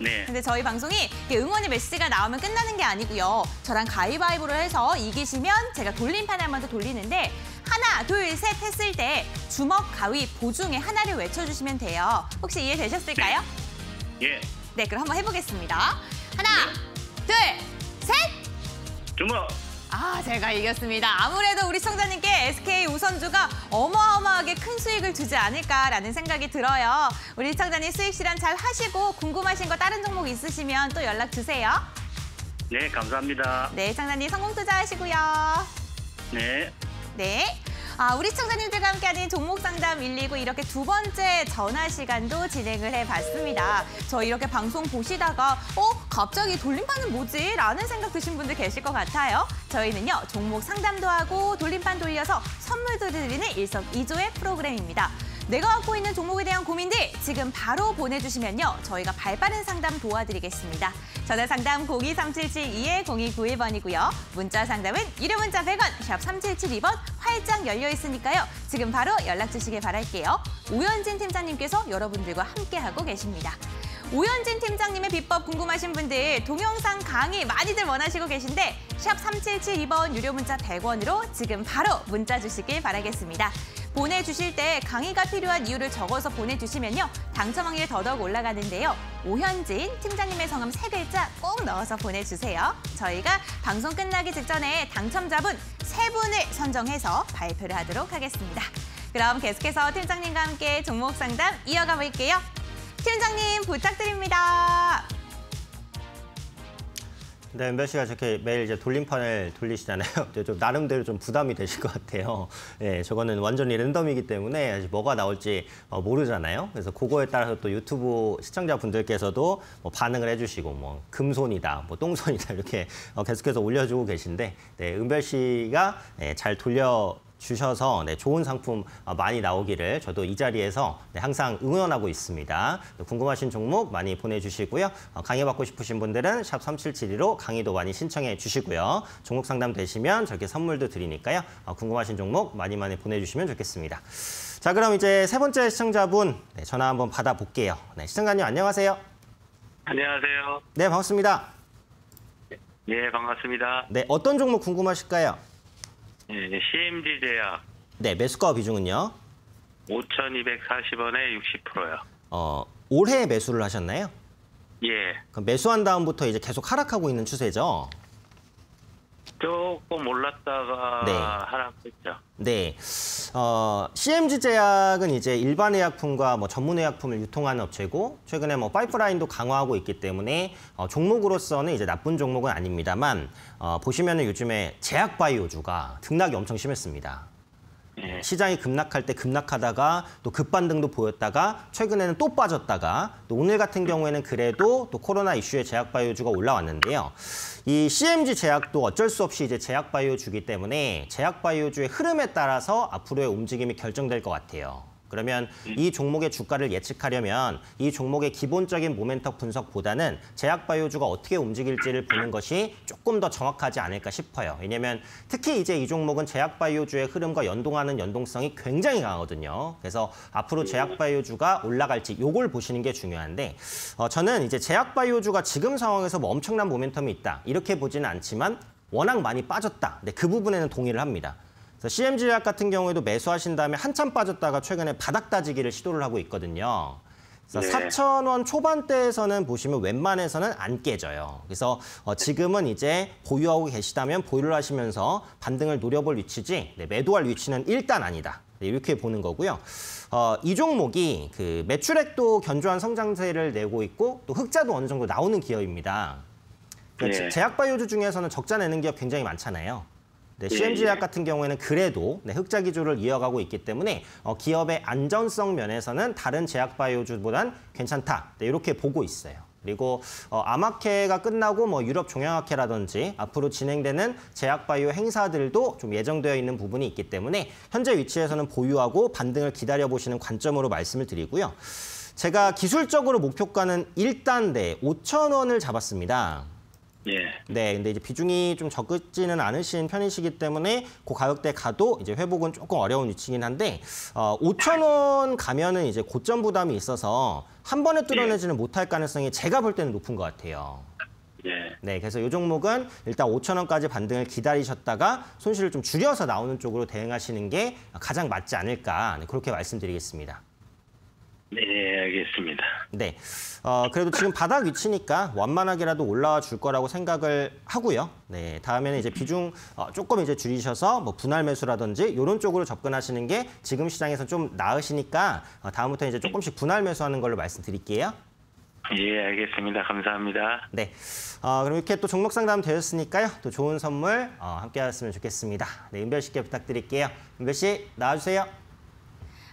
네. 근데 저희 방송이 응원의 메시지가 나오면 끝나는 게 아니고요. 저랑 가위바위보를 해서 이기시면 제가 돌림판을 한번 더 돌리는데 하나, 둘, 셋 했을 때 주먹, 가위, 보 중에 하나를 외쳐주시면 돼요. 혹시 이해되셨을까요? 예. 네, 그럼 한번 해보겠습니다. 하나, 둘, 셋! 주먹. 아, 제가 이겼습니다. 아무래도 우리 시청자님께 SK 우선주가 어마어마하게 큰 수익을 주지 않을까라는 생각이 들어요. 우리 시청자님 수익 실현 잘 하시고 궁금하신 거 다른 종목 있으시면 또 연락 주세요. 네, 감사합니다. 네, 시청자님 성공 투자하시고요. 네. 네. 아, 우리 시청자님들과 함께하는 종목 상담 119 이렇게 두 번째 전화 시간도 진행을 해봤습니다. 저 이렇게 방송 보시다가 어 갑자기 돌림판은 뭐지? 라는 생각 드신 분들 계실 것 같아요. 저희는요 종목 상담도 하고 돌림판 돌려서 선물도 드리는 일석이조의 프로그램입니다. 내가 갖고 있는 종목에 대한 고민들 지금 바로 보내주시면요. 저희가 발빠른 상담 도와드리겠습니다. 전화 상담 023772-0291번이고요. 문자 상담은 유료 문자 100원, 샵 3772번 활짝 열려 있으니까요. 지금 바로 연락 주시길 바랄게요. 오현진 팀장님께서 여러분들과 함께하고 계십니다. 오현진 팀장님의 비법 궁금하신 분들 동영상 강의 많이들 원하시고 계신데 샵 3772번 유료 문자 100원으로 지금 바로 문자 주시길 바라겠습니다. 보내주실 때 강의가 필요한 이유를 적어서 보내주시면요. 당첨 확률이 더더욱 올라가는데요. 오현진 팀장님의 성함 세 글자 꼭 넣어서 보내주세요. 저희가 방송 끝나기 직전에 당첨자분 세 분을 선정해서 발표를 하도록 하겠습니다. 그럼 계속해서 팀장님과 함께 종목 상담 이어가 볼게요. 팀장님 부탁드립니다. 네, 은별 씨가 저렇게 매일 이제 돌림판을 돌리시잖아요. 좀 나름대로 좀 부담이 되실 것 같아요. 예, 저거는 완전히 랜덤이기 때문에 아직 뭐가 나올지 어, 모르잖아요. 그래서 그거에 따라서 또 유튜브 시청자분들께서도 뭐 반응을 해주시고 뭐 금손이다, 뭐 똥손이다 이렇게 어, 계속해서 올려주고 계신데 네, 은별 씨가 예, 잘 돌려 주셔서 네, 좋은 상품 어, 많이 나오기를 저도 이 자리에서 네, 항상 응원하고 있습니다. 또 궁금하신 종목 많이 보내주시고요. 어, 강의 받고 싶으신 분들은 샵 3772로 강의도 많이 신청해 주시고요. 종목 상담 되시면 저렇게 선물도 드리니까요. 어, 궁금하신 종목 많이 많이 보내주시면 좋겠습니다. 자 그럼 이제 세 번째 시청자분 네, 전화 한번 받아볼게요. 네, 시청자님 안녕하세요. 안녕하세요. 네 반갑습니다. 예, 반갑습니다. 네 어떤 종목 궁금하실까요? 예, CMG 제약 네 매수가 비중은요? 5,240원에 60%요. 어, 올해 매수를 하셨나요? 예, 그럼 매수한 다음부터 이제 계속 하락하고 있는 추세죠? 조금 올랐다가 네. 하락했죠. 네. 어, CMG 제약은 이제 일반 의약품과 뭐 전문 의약품을 유통하는 업체고 최근에 뭐 파이프라인도 강화하고 있기 때문에 어, 종목으로서는 이제 나쁜 종목은 아닙니다만 어, 보시면은 요즘에 제약 바이오주가 등락이 엄청 심했습니다. 예, 시장이 급락할 때 급락하다가 또 급반등도 보였다가 최근에는 또 빠졌다가 또 오늘 같은 경우에는 그래도 또 코로나 이슈에 제약 바이오주가 올라왔는데요. 이 CMG 제약도 어쩔 수 없이 이제 제약 바이오주기 때문에 제약 바이오주의 흐름에 따라서 앞으로의 움직임이 결정될 것 같아요. 그러면 이 종목의 주가를 예측하려면 이 종목의 기본적인 모멘텀 분석보다는 제약 바이오주가 어떻게 움직일지를 보는 것이 조금 더 정확하지 않을까 싶어요. 왜냐하면 특히 이제 이 종목은 제약 바이오주의 흐름과 연동하는 연동성이 굉장히 강하거든요. 그래서 앞으로 제약 바이오주가 올라갈지 요걸 보시는 게 중요한데 어, 저는 이제 제약 바이오주가 지금 상황에서 뭐 엄청난 모멘텀이 있다 이렇게 보지는 않지만 워낙 많이 빠졌다. 근데 그 부분에는 동의를 합니다. 그래서 CMG 제약 같은 경우에도 매수하신 다음에 한참 빠졌다가 최근에 바닥 따지기를 시도를 하고 있거든요. 네. 4,000원 초반대에서는 보시면 웬만해서는 안 깨져요. 그래서 어, 지금은 이제 보유하고 계시다면 보유를 하시면서 반등을 노려볼 위치지 네, 매도할 위치는 일단 아니다. 네, 이렇게 보는 거고요. 어, 이 종목이 그 매출액도 견조한 성장세를 내고 있고 또 흑자도 어느 정도 나오는 기업입니다. 그러니까 예. 제약 바이오주 중에서는 적자 내는 기업 굉장히 많잖아요. 네, 예, CMG 제약 예. 같은 경우에는 그래도 네, 흑자 기조를 이어가고 있기 때문에 어, 기업의 안전성 면에서는 다른 제약 바이오주보단 괜찮다. 네, 이렇게 보고 있어요. 그리고 어, 아마케가 끝나고 뭐 유럽 종양학회라든지 앞으로 진행되는 제약 바이오 행사들도 좀 예정되어 있는 부분이 있기 때문에 현재 위치에서는 보유하고 반등을 기다려 보시는 관점으로 말씀을 드리고요. 제가 기술적으로 목표가는 일단 네, 5천 원을 잡았습니다. 예, 네, 근데 이제 비중이 좀 적지는 않으신 편이시기 때문에 그 가격대 가도 이제 회복은 조금 어려운 위치긴 한데 어, 5천 원 가면은 이제 고점 부담이 있어서 한 번에 뚫어내지는 못할 가능성이 제가 볼 때는 높은 것 같아요. 예, 네, 그래서 이 종목은 일단 5천 원까지 반등을 기다리셨다가 손실을 좀 줄여서 나오는 쪽으로 대응하시는 게 가장 맞지 않을까 네, 그렇게 말씀드리겠습니다. 네, 알겠습니다. 네, 어, 그래도 지금 바닥 위치니까 완만하게라도 올라와 줄 거라고 생각을 하고요. 네, 다음에는 이제 비중 어, 조금 이제 줄이셔서 뭐 분할 매수라든지 이런 쪽으로 접근하시는 게 지금 시장에서 좀 나으시니까 어, 다음부터 이제 조금씩 분할 매수하는 걸로 말씀드릴게요. 예, 알겠습니다. 감사합니다. 네, 어, 그럼 이렇게 또 종목 상담 되셨으니까요. 또 좋은 선물 어, 함께 하셨으면 좋겠습니다. 네, 은별 씨께 부탁드릴게요. 은별 씨 나와주세요.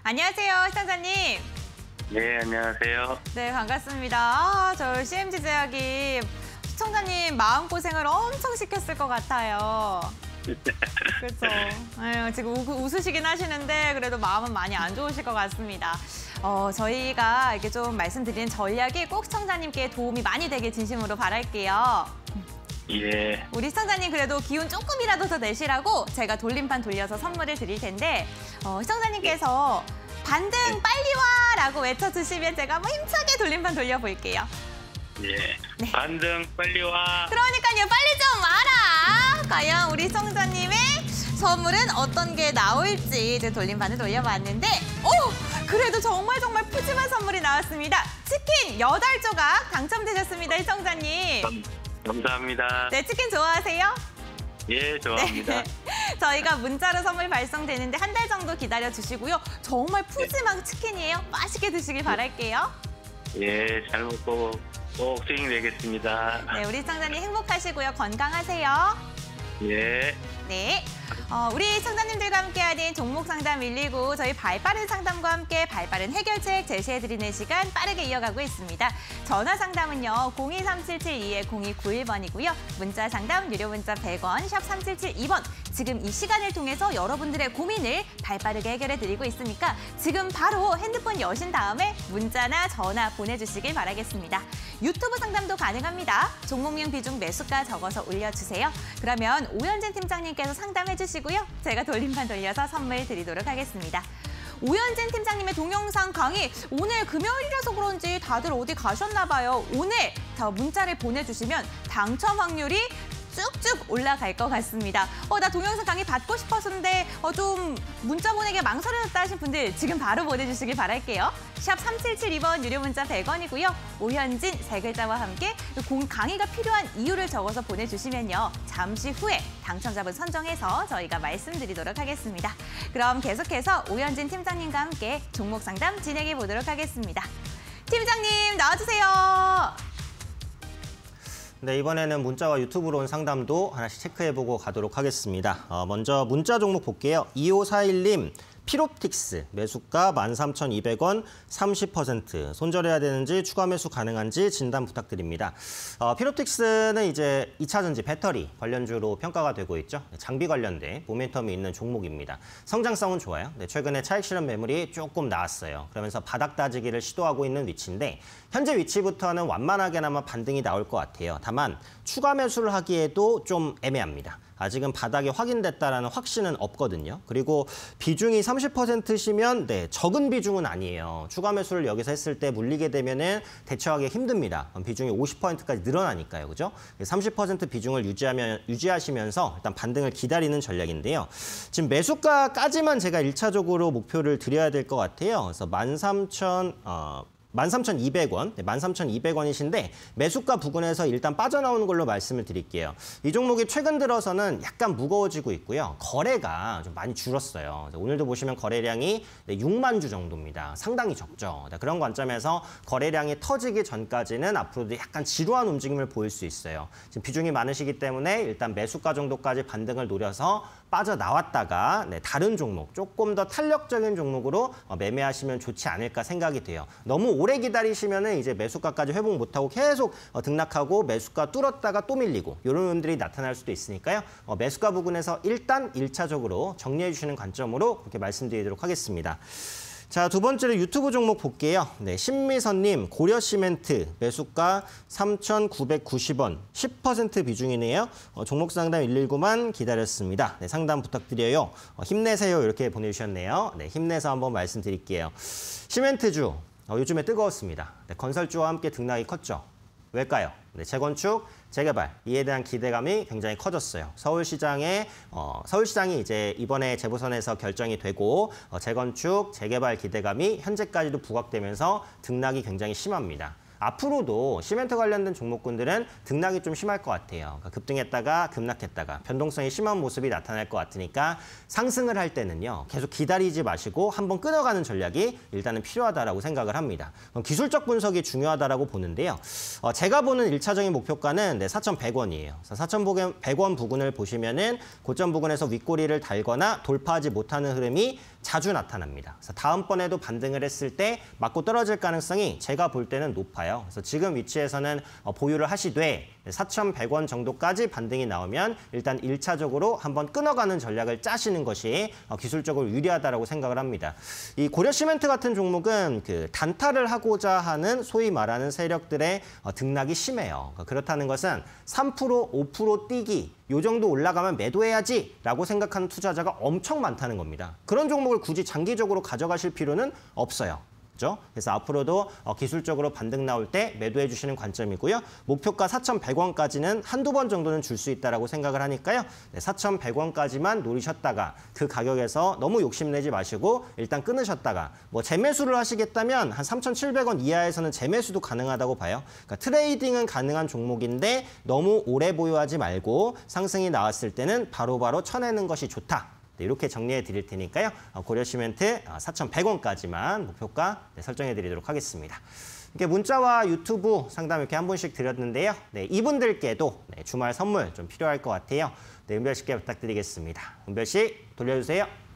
안녕하세요, 시청자님. 예, 안녕하세요. 네, 반갑습니다. 아, 저 CMG 제약이 시청자님 마음고생을 엄청 시켰을 것 같아요. 그렇죠. 아유, 지금 우, 웃으시긴 하시는데 그래도 마음은 많이 안 좋으실 것 같습니다. 어, 저희가 이렇게 좀 말씀드리는 전략이 꼭 시청자님께 도움이 많이 되길 진심으로 바랄게요. 예. 우리 시청자님 그래도 기운 조금이라도 더 내시라고 제가 돌림판 돌려서 선물을 드릴 텐데 어, 시청자님께서 반등 빨리 와라고 외쳐주시면 제가 한번 힘차게 돌림판 돌려볼게요. 예. 네. 반등 빨리 와. 그러니까요, 빨리 좀 와라. 과연 우리 시청자님의 선물은 어떤 게 나올지 이제 돌림판을 돌려봤는데, 오, 그래도 정말 정말 푸짐한 선물이 나왔습니다. 치킨 여덟 조각 당첨되셨습니다. 감, 감사합니다. 네, 치킨 좋아하세요? 예, 좋아합니다. 저희가 문자로 선물 발송되는데 한 달 정도 기다려 주시고요. 정말 푸짐한 치킨이에요. 맛있게 드시길 바랄게요. 예, 잘 먹고 꼭 수익 내겠습니다. 네, 우리 시청자님 행복하시고요. 건강하세요. 예. 네. 어, 우리 시청자님들과 함께하는 종목 상담 119 저희 발빠른 상담과 함께 발빠른 해결책 제시해드리는 시간 빠르게 이어가고 있습니다. 전화 상담은요. 023772-0291번이고요. 문자 상담 유료 문자 100원 샵 3772번 지금 이 시간을 통해서 여러분들의 고민을 발빠르게 해결해드리고 있으니까 지금 바로 핸드폰 여신 다음에 문자나 전화 보내주시길 바라겠습니다. 유튜브 상담도 가능합니다. 종목명 비중 매수가 적어서 올려주세요. 그러면 오현진 팀장님께서 상담해 주시고요. 제가 돌림판 돌려서 선물 드리도록 하겠습니다. 오현진 팀장님의 동영상 강의 오늘 금요일이라서 그런지 다들 어디 가셨나 봐요. 오늘 더 문자를 보내주시면 당첨 확률이 쭉쭉 올라갈 것 같습니다. 어, 나 동영상 강의 받고 싶었는데 어, 좀 문자 보내기 망설여졌다 하신 분들 지금 바로 보내주시길 바랄게요. 샵 3772번 유료 문자 100원이고요. 오현진 세 글자와 함께 공 강의가 필요한 이유를 적어서 보내주시면요. 잠시 후에 당첨자분 선정해서 저희가 말씀드리도록 하겠습니다. 그럼 계속해서 오현진 팀장님과 함께 종목 상담 진행해 보도록 하겠습니다. 팀장님 나와주세요. 네, 이번에는 문자와 유튜브로 온 상담도 하나씩 체크해보고 가도록 하겠습니다. 어, 먼저 문자 종목 볼게요. 2541님. 피롭틱스 매수가 13,200원 30% 손절해야 되는지 추가 매수 가능한지 진단 부탁드립니다. 어, 피롭틱스는 이제 2차 전지 배터리 관련주로 평가가 되고 있죠. 장비 관련된 모멘텀이 있는 종목입니다. 성장성은 좋아요. 네, 최근에 차익 실현 매물이 조금 나왔어요. 그러면서 바닥 다지기를 시도하고 있는 위치인데 현재 위치부터는 완만하게나마 반등이 나올 것 같아요. 다만 추가 매수를 하기에도 좀 애매합니다. 아직은 바닥이 확인됐다라는 확신은 없거든요. 그리고 비중이 30%시면 네, 적은 비중은 아니에요. 추가 매수를 여기서 했을 때 물리게 되면은 대처하기 힘듭니다. 비중이 50%까지 늘어나니까요. 그죠? 30% 비중을 유지하면 유지하시면서 일단 반등을 기다리는 전략인데요. 지금 매수가까지만 제가 일차적으로 목표를 드려야 될 것 같아요. 그래서 13,000 어, 13,200원, 네, 13,200원이신데 매수가 부근에서 일단 빠져나오는 걸로 말씀을 드릴게요. 이 종목이 최근 들어서는 약간 무거워지고 있고요. 거래가 좀 많이 줄었어요. 오늘도 보시면 거래량이 6만 주 정도입니다. 상당히 적죠. 네, 그런 관점에서 거래량이 터지기 전까지는 앞으로도 약간 지루한 움직임을 보일 수 있어요. 지금 비중이 많으시기 때문에 일단 매수가 정도까지 반등을 노려서 빠져나왔다가 네, 다른 종목, 조금 더 탄력적인 종목으로 어, 매매하시면 좋지 않을까 생각이 돼요. 너무 오래 기다리시면 이제 매수가까지 회복 못하고 계속 어, 등락하고 매수가 뚫었다가 또 밀리고 이런 흔들이 나타날 수도 있으니까요. 어, 매수가 부분에서 일단 일차적으로 정리해 주시는 관점으로 그렇게 말씀드리도록 하겠습니다. 자, 두 번째로 유튜브 종목 볼게요. 네, 신미선님, 고려시멘트 매수가 3,990원, 10% 비중이네요. 어, 종목 상담 119만 기다렸습니다. 네, 상담 부탁드려요. 어, 힘내세요. 이렇게 보내주셨네요. 네, 힘내서 한번 말씀드릴게요. 시멘트주, 어, 요즘에 뜨거웠습니다. 네, 건설주와 함께 등락이 컸죠. 왜일까요? 네, 재건축, 재개발 이에 대한 기대감이 굉장히 커졌어요. 서울시장에 어, 서울시장이 이제 이번에 재보선에서 결정이 되고 어, 재건축, 재개발 기대감이 현재까지도 부각되면서 등락이 굉장히 심합니다. 앞으로도 시멘트 관련된 종목군들은 등락이 좀 심할 것 같아요. 그러니까 급등했다가 급락했다가 변동성이 심한 모습이 나타날 것 같으니까 상승을 할 때는요. 계속 기다리지 마시고 한번 끊어가는 전략이 일단은 필요하다라고 생각을 합니다. 기술적 분석이 중요하다라고 보는데요. 어, 제가 보는 일차적인 목표가는 네, 4,100원이에요. 4,100원 부근을 보시면은 고점 부근에서 윗꼬리를 달거나 돌파하지 못하는 흐름이 자주 나타납니다. 그래서 다음번에도 반등을 했을 때 맞고 떨어질 가능성이 제가 볼 때는 높아요. 그래서 지금 위치에서는 어, 보유를 하시되 4,100원 정도까지 반등이 나오면 일단 일차적으로 한번 끊어가는 전략을 짜시는 것이 어, 기술적으로 유리하다라고 생각을 합니다. 이 고려 시멘트 같은 종목은 그 단타를 하고자 하는 소위 말하는 세력들의 어, 등락이 심해요. 그러니까 그렇다는 것은 3% 5% 뛰기 요 정도 올라가면 매도해야지라고 생각하는 투자자가 엄청 많다는 겁니다. 그런 종목을 굳이 장기적으로 가져가실 필요는 없어요. 그죠? 그래서 앞으로도 어, 기술적으로 반등 나올 때 매도해 주시는 관점이고요. 목표가 4,100원까지는 한두 번 정도는 줄 수 있다라고 생각을 하니까요. 네, 4,100원까지만 노리셨다가 그 가격에서 너무 욕심내지 마시고 일단 끊으셨다가 뭐 재매수를 하시겠다면 한 3,700원 이하에서는 재매수도 가능하다고 봐요. 그러니까 트레이딩은 가능한 종목인데 너무 오래 보유하지 말고 상승이 나왔을 때는 바로바로 쳐내는 것이 좋다. 네, 이렇게 정리해 드릴 테니까요. 어, 고려 시멘트 4,100원까지만 목표가 네, 설정해 드리도록 하겠습니다. 이렇게 문자와 유튜브 상담 이렇게 한 분씩 드렸는데요. 네, 이분들께도 네, 주말 선물 좀 필요할 것 같아요. 네, 은별 씨께 부탁드리겠습니다. 은별 씨 돌려주세요.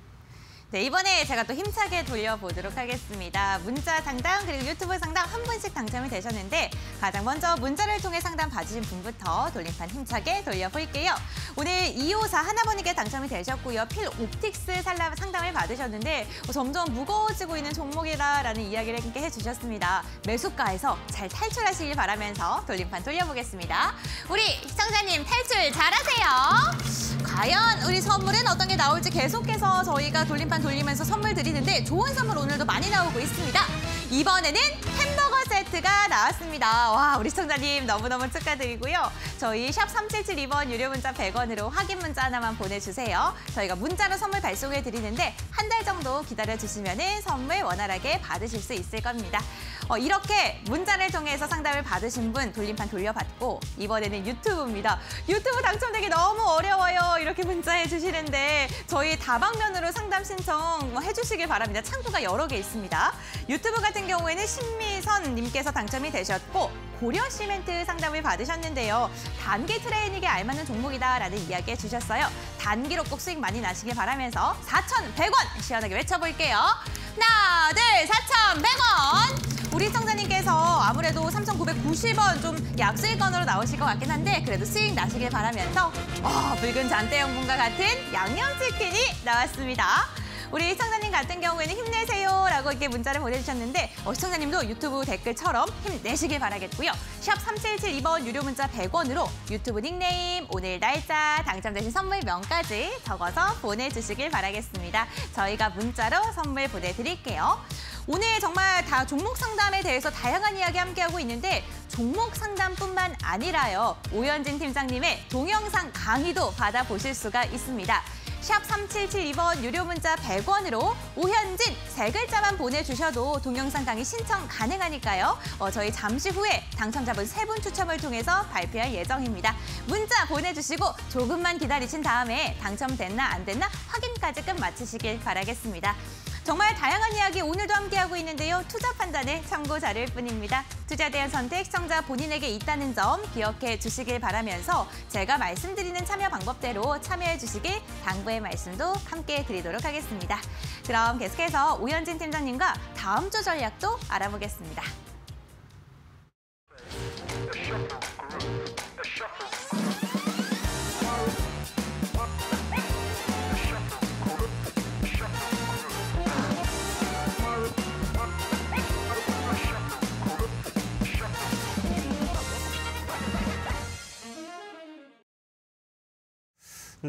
네, 이번에 제가 또 힘차게 돌려보도록 하겠습니다. 문자 상담 그리고 유튜브 상담 한 분씩 당첨이 되셨는데 가장 먼저 문자를 통해 상담 받으신 분부터 돌림판 힘차게 돌려볼게요. 오늘 254 하나번님께 당첨이 되셨고요. 필 옵틱스 상담을 받으셨는데 어, 점점 무거워지고 있는 종목이다라는 이야기를 함께 해주셨습니다. 매수가에서 잘 탈출하시길 바라면서 돌림판 돌려보겠습니다. 우리 시청자님 탈출 잘하세요. 과연 우리 선물은 어떤 게 나올지 계속해서 저희가 돌림판 돌리면서 선물 드리는데 좋은 선물 오늘도 많이 나오고 있습니다. 이번에는 햄버거 세트가 나왔습니다. 와, 우리 시청자님 너무너무 축하드리고요. 저희 샵 3772번 유료 문자 100원으로 확인 문자 하나만 보내주세요. 저희가 문자로 선물 발송해 드리는데 한 달 정도 기다려주시면 선물 원활하게 받으실 수 있을 겁니다. 어, 이렇게 문자를 통해서 상담을 받으신 분 돌림판 돌려받고 이번에는 유튜브입니다. 유튜브 당첨되기 너무 어려워요. 이렇게 문자해 주시는데 저희 다방면으로 상담 신청 뭐 해주시길 바랍니다. 창구가 여러 개 있습니다. 유튜브 같은 경우에는 신미선 님께서 당첨이 되셨고 고려 시멘트 상담을 받으셨는데요. 단기 트레이닝에 알맞는 종목이다라는 이야기 해주셨어요. 단기로 꼭 수익 많이 나시길 바라면서 4,100원 시원하게 외쳐볼게요. 하나, 둘, 4,100원! 우리 시청자님께서 아무래도 3,990원 좀 약수익권으로 나오실 것 같긴 한데 그래도 수익 나시길 바라면서 어, 붉은 잔대용분과 같은 양념치킨이 나왔습니다. 우리 시청자님 같은 경우에는 힘내세요 라고 이렇게 문자를 보내주셨는데 어, 시청자님도 유튜브 댓글처럼 힘내시길 바라겠고요. 샵 3772번 유료 문자 100원으로 유튜브 닉네임, 오늘 날짜, 당첨되신 선물 명까지 적어서 보내주시길 바라겠습니다. 저희가 문자로 선물 보내드릴게요. 오늘 정말 다 종목 상담에 대해서 다양한 이야기 함께하고 있는데 종목 상담뿐만 아니라요. 오현진 팀장님의 동영상 강의도 받아보실 수가 있습니다. 샵 3772번 유료 문자 100원으로 오현진 세 글자만 보내주셔도 동영상 강의 신청 가능하니까요. 어, 저희 잠시 후에 당첨자분 세 분 추첨을 통해서 발표할 예정입니다. 문자 보내주시고 조금만 기다리신 다음에 당첨됐나 안 됐나 확인까지 끝 마치시길 바라겠습니다. 정말 다양한 이야기 오늘도 함께하고 있는데요. 투자 판단에 참고 자료일 뿐입니다. 투자에 대한 선택 시청자 본인에게 있다는 점 기억해 주시길 바라면서 제가 말씀드리는 참여 방법대로 참여해 주시길 당부의 말씀도 함께 드리도록 하겠습니다. 그럼 계속해서 오현진 팀장님과 다음 주 전략도 알아보겠습니다.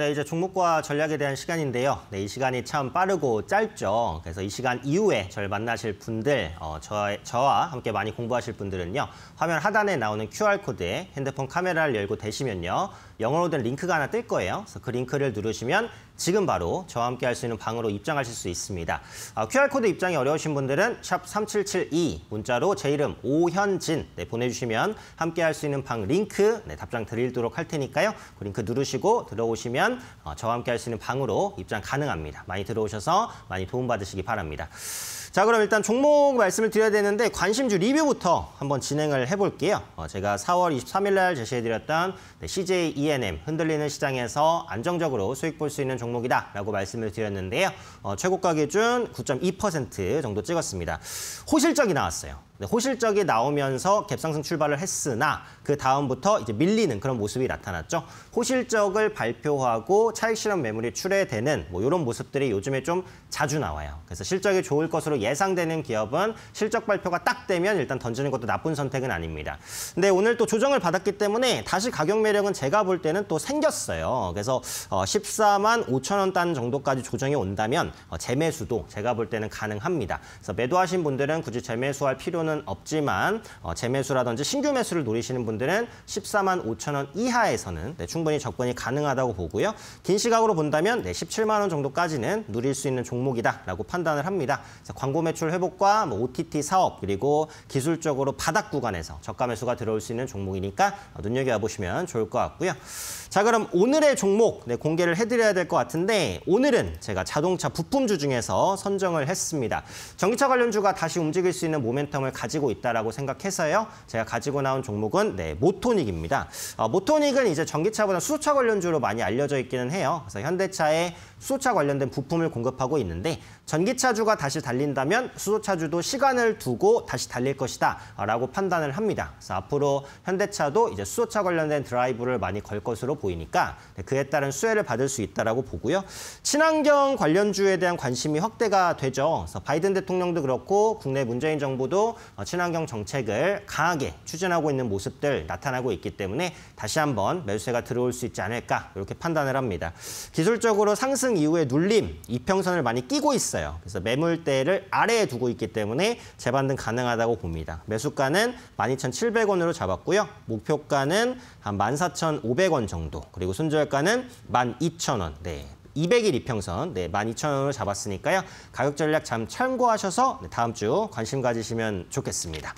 네, 이제 종목과 전략에 대한 시간인데요. 네, 이 시간이 참 빠르고 짧죠. 그래서 이 시간 이후에 저를 만나실 분들, 어, 저, 저와 함께 많이 공부하실 분들은요. 화면 하단에 나오는 QR코드에 핸드폰 카메라를 열고 대시면요. 영어로 된 링크가 하나 뜰 거예요. 그래서 그 링크를 누르시면 지금 바로 저와 함께 할 수 있는 방으로 입장하실 수 있습니다. 아, QR코드 입장이 어려우신 분들은 샵 3772 문자로 제 이름 오현진 네, 보내주시면 함께 할 수 있는 방 링크 네, 답장 드리도록 할 테니까요. 그 링크 누르시고 들어오시면 어, 저와 함께 할 수 있는 방으로 입장 가능합니다. 많이 들어오셔서 많이 도움받으시기 바랍니다. 자 그럼 일단 종목 말씀을 드려야 되는데 관심주 리뷰부터 한번 진행을 해볼게요. 어, 제가 4월 23일 날 제시해드렸던 네, CJ ENM 흔들리는 시장에서 안정적으로 수익 볼 수 있는 종목이다라고 말씀을 드렸는데요. 어, 최고가 기준 9.2% 정도 찍었습니다. 호실적이 나왔어요. 네, 호실적이 나오면서 갭상승 출발을 했으나 그 다음부터 이제 밀리는 그런 모습이 나타났죠. 호실적을 발표하고 차익 실현 매물이 출회되는 뭐 이런 모습들이 요즘에 좀 자주 나와요. 그래서 실적이 좋을 것으로 예상되는 기업은 실적 발표가 딱 되면 일단 던지는 것도 나쁜 선택은 아닙니다. 근데 오늘 또 조정을 받았기 때문에 다시 가격 매력은 제가 볼 때는 또 생겼어요. 그래서 어, 14만 5천 원 단 정도까지 조정이 온다면 어, 재매수도 제가 볼 때는 가능합니다. 그래서 매도하신 분들은 굳이 재매수할 필요는 없지만 어, 재매수라든지 신규 매수를 노리시는 분들은 14만 5천 원 이하에서는 네, 충분히 접근이 가능하다고 보고요. 긴 시각으로 본다면 네, 17만 원 정도까지는 누릴 수 있는 종목이다라고 판단을 합니다. 광고 매출 회복과 뭐 OTT 사업 그리고 기술적으로 바닥 구간에서 저가 매수가 들어올 수 있는 종목이니까 눈여겨 보시면 좋을 것 같고요. 자 그럼 오늘의 종목 네, 공개를 해드려야 될 것 같은데 오늘은 제가 자동차 부품주 중에서 선정을 했습니다. 전기차 관련주가 다시 움직일 수 있는 모멘텀을 가지고 있다라고 생각해서요. 제가 가지고 나온 종목은 네, 모토닉입니다. 어, 모토닉은 이제 전기차보다 수소차 관련주로 많이 알려져 있기는 해요. 그래서 현대차에 수소차 관련된 부품을 공급하고 있는데 전기차주가 다시 달린다면 수소차주도 시간을 두고 다시 달릴 것이다 라고 판단을 합니다. 그래서 앞으로 현대차도 이제 수소차 관련된 드라이브를 많이 걸 것으로 보이니까 그에 따른 수혜를 받을 수 있다라고 보고요. 친환경 관련주에 대한 관심이 확대가 되죠. 그래서 바이든 대통령도 그렇고 국내 문재인 정부도 어, 친환경 정책을 강하게 추진하고 있는 모습들 나타나고 있기 때문에 다시 한번 매수세가 들어올 수 있지 않을까 이렇게 판단을 합니다. 기술적으로 상승 이후에 눌림, 이평선을 많이 끼고 있어요. 그래서 매물대를 아래에 두고 있기 때문에 재반등 가능하다고 봅니다. 매수가는 12,700원으로 잡았고요. 목표가는 한 14,500원 정도. 그리고 손절가는 12,000원. 네. 200일 이평선 네, 12,000원으로 잡았으니까요. 가격 전략 참 참고하셔서 네, 다음 주 관심 가지시면 좋겠습니다.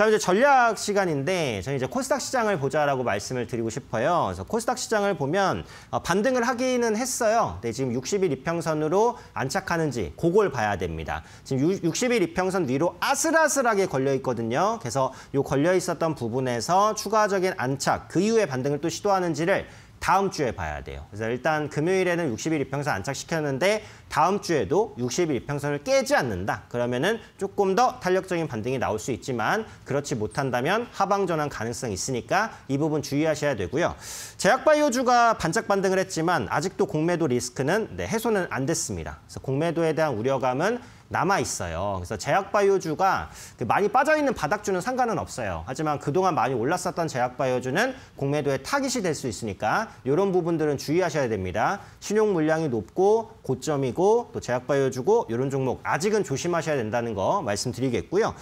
자, 이제 전략 시간인데 저는 이제 코스닥 시장을 보자라고 말씀을 드리고 싶어요. 그래서 코스닥 시장을 보면 어, 반등을 하기는 했어요. 네, 지금 60일 이평선으로 안착하는지 그걸 봐야 됩니다. 지금 60일 이평선 위로 아슬아슬하게 걸려 있거든요. 그래서 요 걸려 있었던 부분에서 추가적인 안착, 그 이후에 반등을 또 시도하는지를 다음 주에 봐야 돼요. 그래서 일단 금요일에는 60일 이평선 안착시켰는데 다음 주에도 60일 이평선을 깨지 않는다. 그러면은 조금 더 탄력적인 반등이 나올 수 있지만 그렇지 못한다면 하방 전환 가능성이 있으니까 이 부분 주의하셔야 되고요. 제약바이오주가 반짝 반등을 했지만 아직도 공매도 리스크는 네, 해소는 안 됐습니다. 그래서 공매도에 대한 우려감은 남아 있어요. 그래서 제약바이오주가 그 많이 빠져 있는 바닥주는 상관은 없어요. 하지만 그동안 많이 올랐었던 제약바이오주는 공매도에 타깃이 될 수 있으니까 이런 부분들은 주의하셔야 됩니다. 신용 물량이 높고 고점이고 또 제약바이오주고 이런 종목 아직은 조심하셔야 된다는 거 말씀드리겠고요.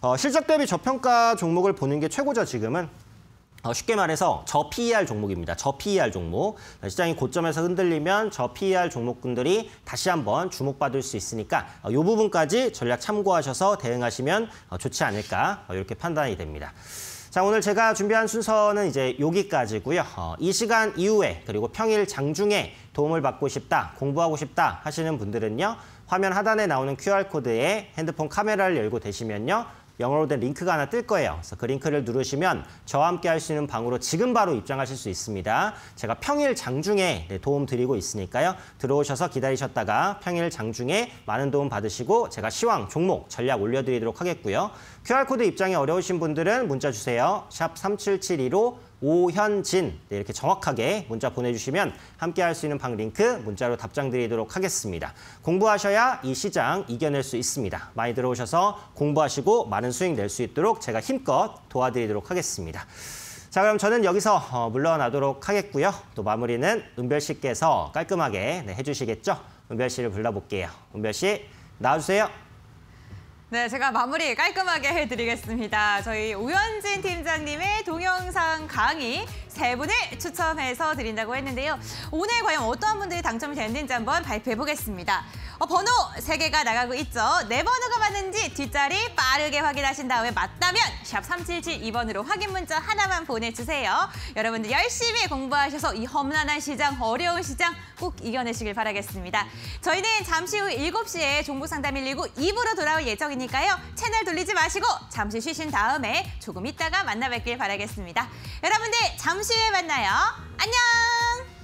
어, 실적 대비 저평가 종목을 보는 게 최고죠 지금은. 어, 쉽게 말해서 저 PER 종목입니다. 저 PER 종목. 시장이 고점에서 흔들리면 저 PER 종목군들이 다시 한번 주목받을 수 있으니까 이 부분까지 전략 참고하셔서 대응하시면 어, 좋지 않을까 어, 이렇게 판단이 됩니다. 자, 오늘 제가 준비한 순서는 이제 여기까지고요. 어, 이 시간 이후에 그리고 평일 장중에 도움을 받고 싶다, 공부하고 싶다 하시는 분들은요. 화면 하단에 나오는 QR코드에 핸드폰 카메라를 열고 되시면요. 영어로 된 링크가 하나 뜰 거예요. 그래서 그 링크를 누르시면 저와 함께 할 수 있는 방으로 지금 바로 입장하실 수 있습니다. 제가 평일 장중에 네, 도움 드리고 있으니까요. 들어오셔서 기다리셨다가 평일 장중에 많은 도움 받으시고 제가 시황, 종목, 전략 올려드리도록 하겠고요. QR코드 입장이 어려우신 분들은 문자 주세요. 샵 3772로 오현진 네, 이렇게 정확하게 문자 보내주시면 함께 할 수 있는 방 링크 문자로 답장 드리도록 하겠습니다. 공부하셔야 이 시장 이겨낼 수 있습니다. 많이 들어오셔서 공부하시고 많은 수익 낼 수 있도록 제가 힘껏 도와드리도록 하겠습니다. 자 그럼 저는 여기서 어, 물러나도록 하겠고요. 또 마무리는 은별 씨께서 깔끔하게 네, 해주시겠죠? 은별 씨를 불러볼게요. 은별 씨 나와주세요. 네, 제가 마무리 깔끔하게 해드리겠습니다. 저희 우현진 팀장님의 동영상 강의 세 분을 추첨해서 드린다고 했는데요. 오늘 과연 어떠한 분들이 당첨이 됐는지 한번 발표해 보겠습니다. 어, 번호 세개가 나가고 있죠. 네 번호가 맞는지 뒷자리 빠르게 확인하신 다음에 맞다면 샵 3772번으로 확인 문자 하나만 보내주세요. 여러분들 열심히 공부하셔서 이 험난한 시장, 어려운 시장 꼭 이겨내시길 바라겠습니다. 저희는 잠시 후 7시에 종부상담 119 2부로 돌아올 예정이니까요. 채널 돌리지 마시고 잠시 쉬신 다음에 조금 있다가 만나 뵙길 바라겠습니다. 여러분들 잠시 후에 만나요. 안녕!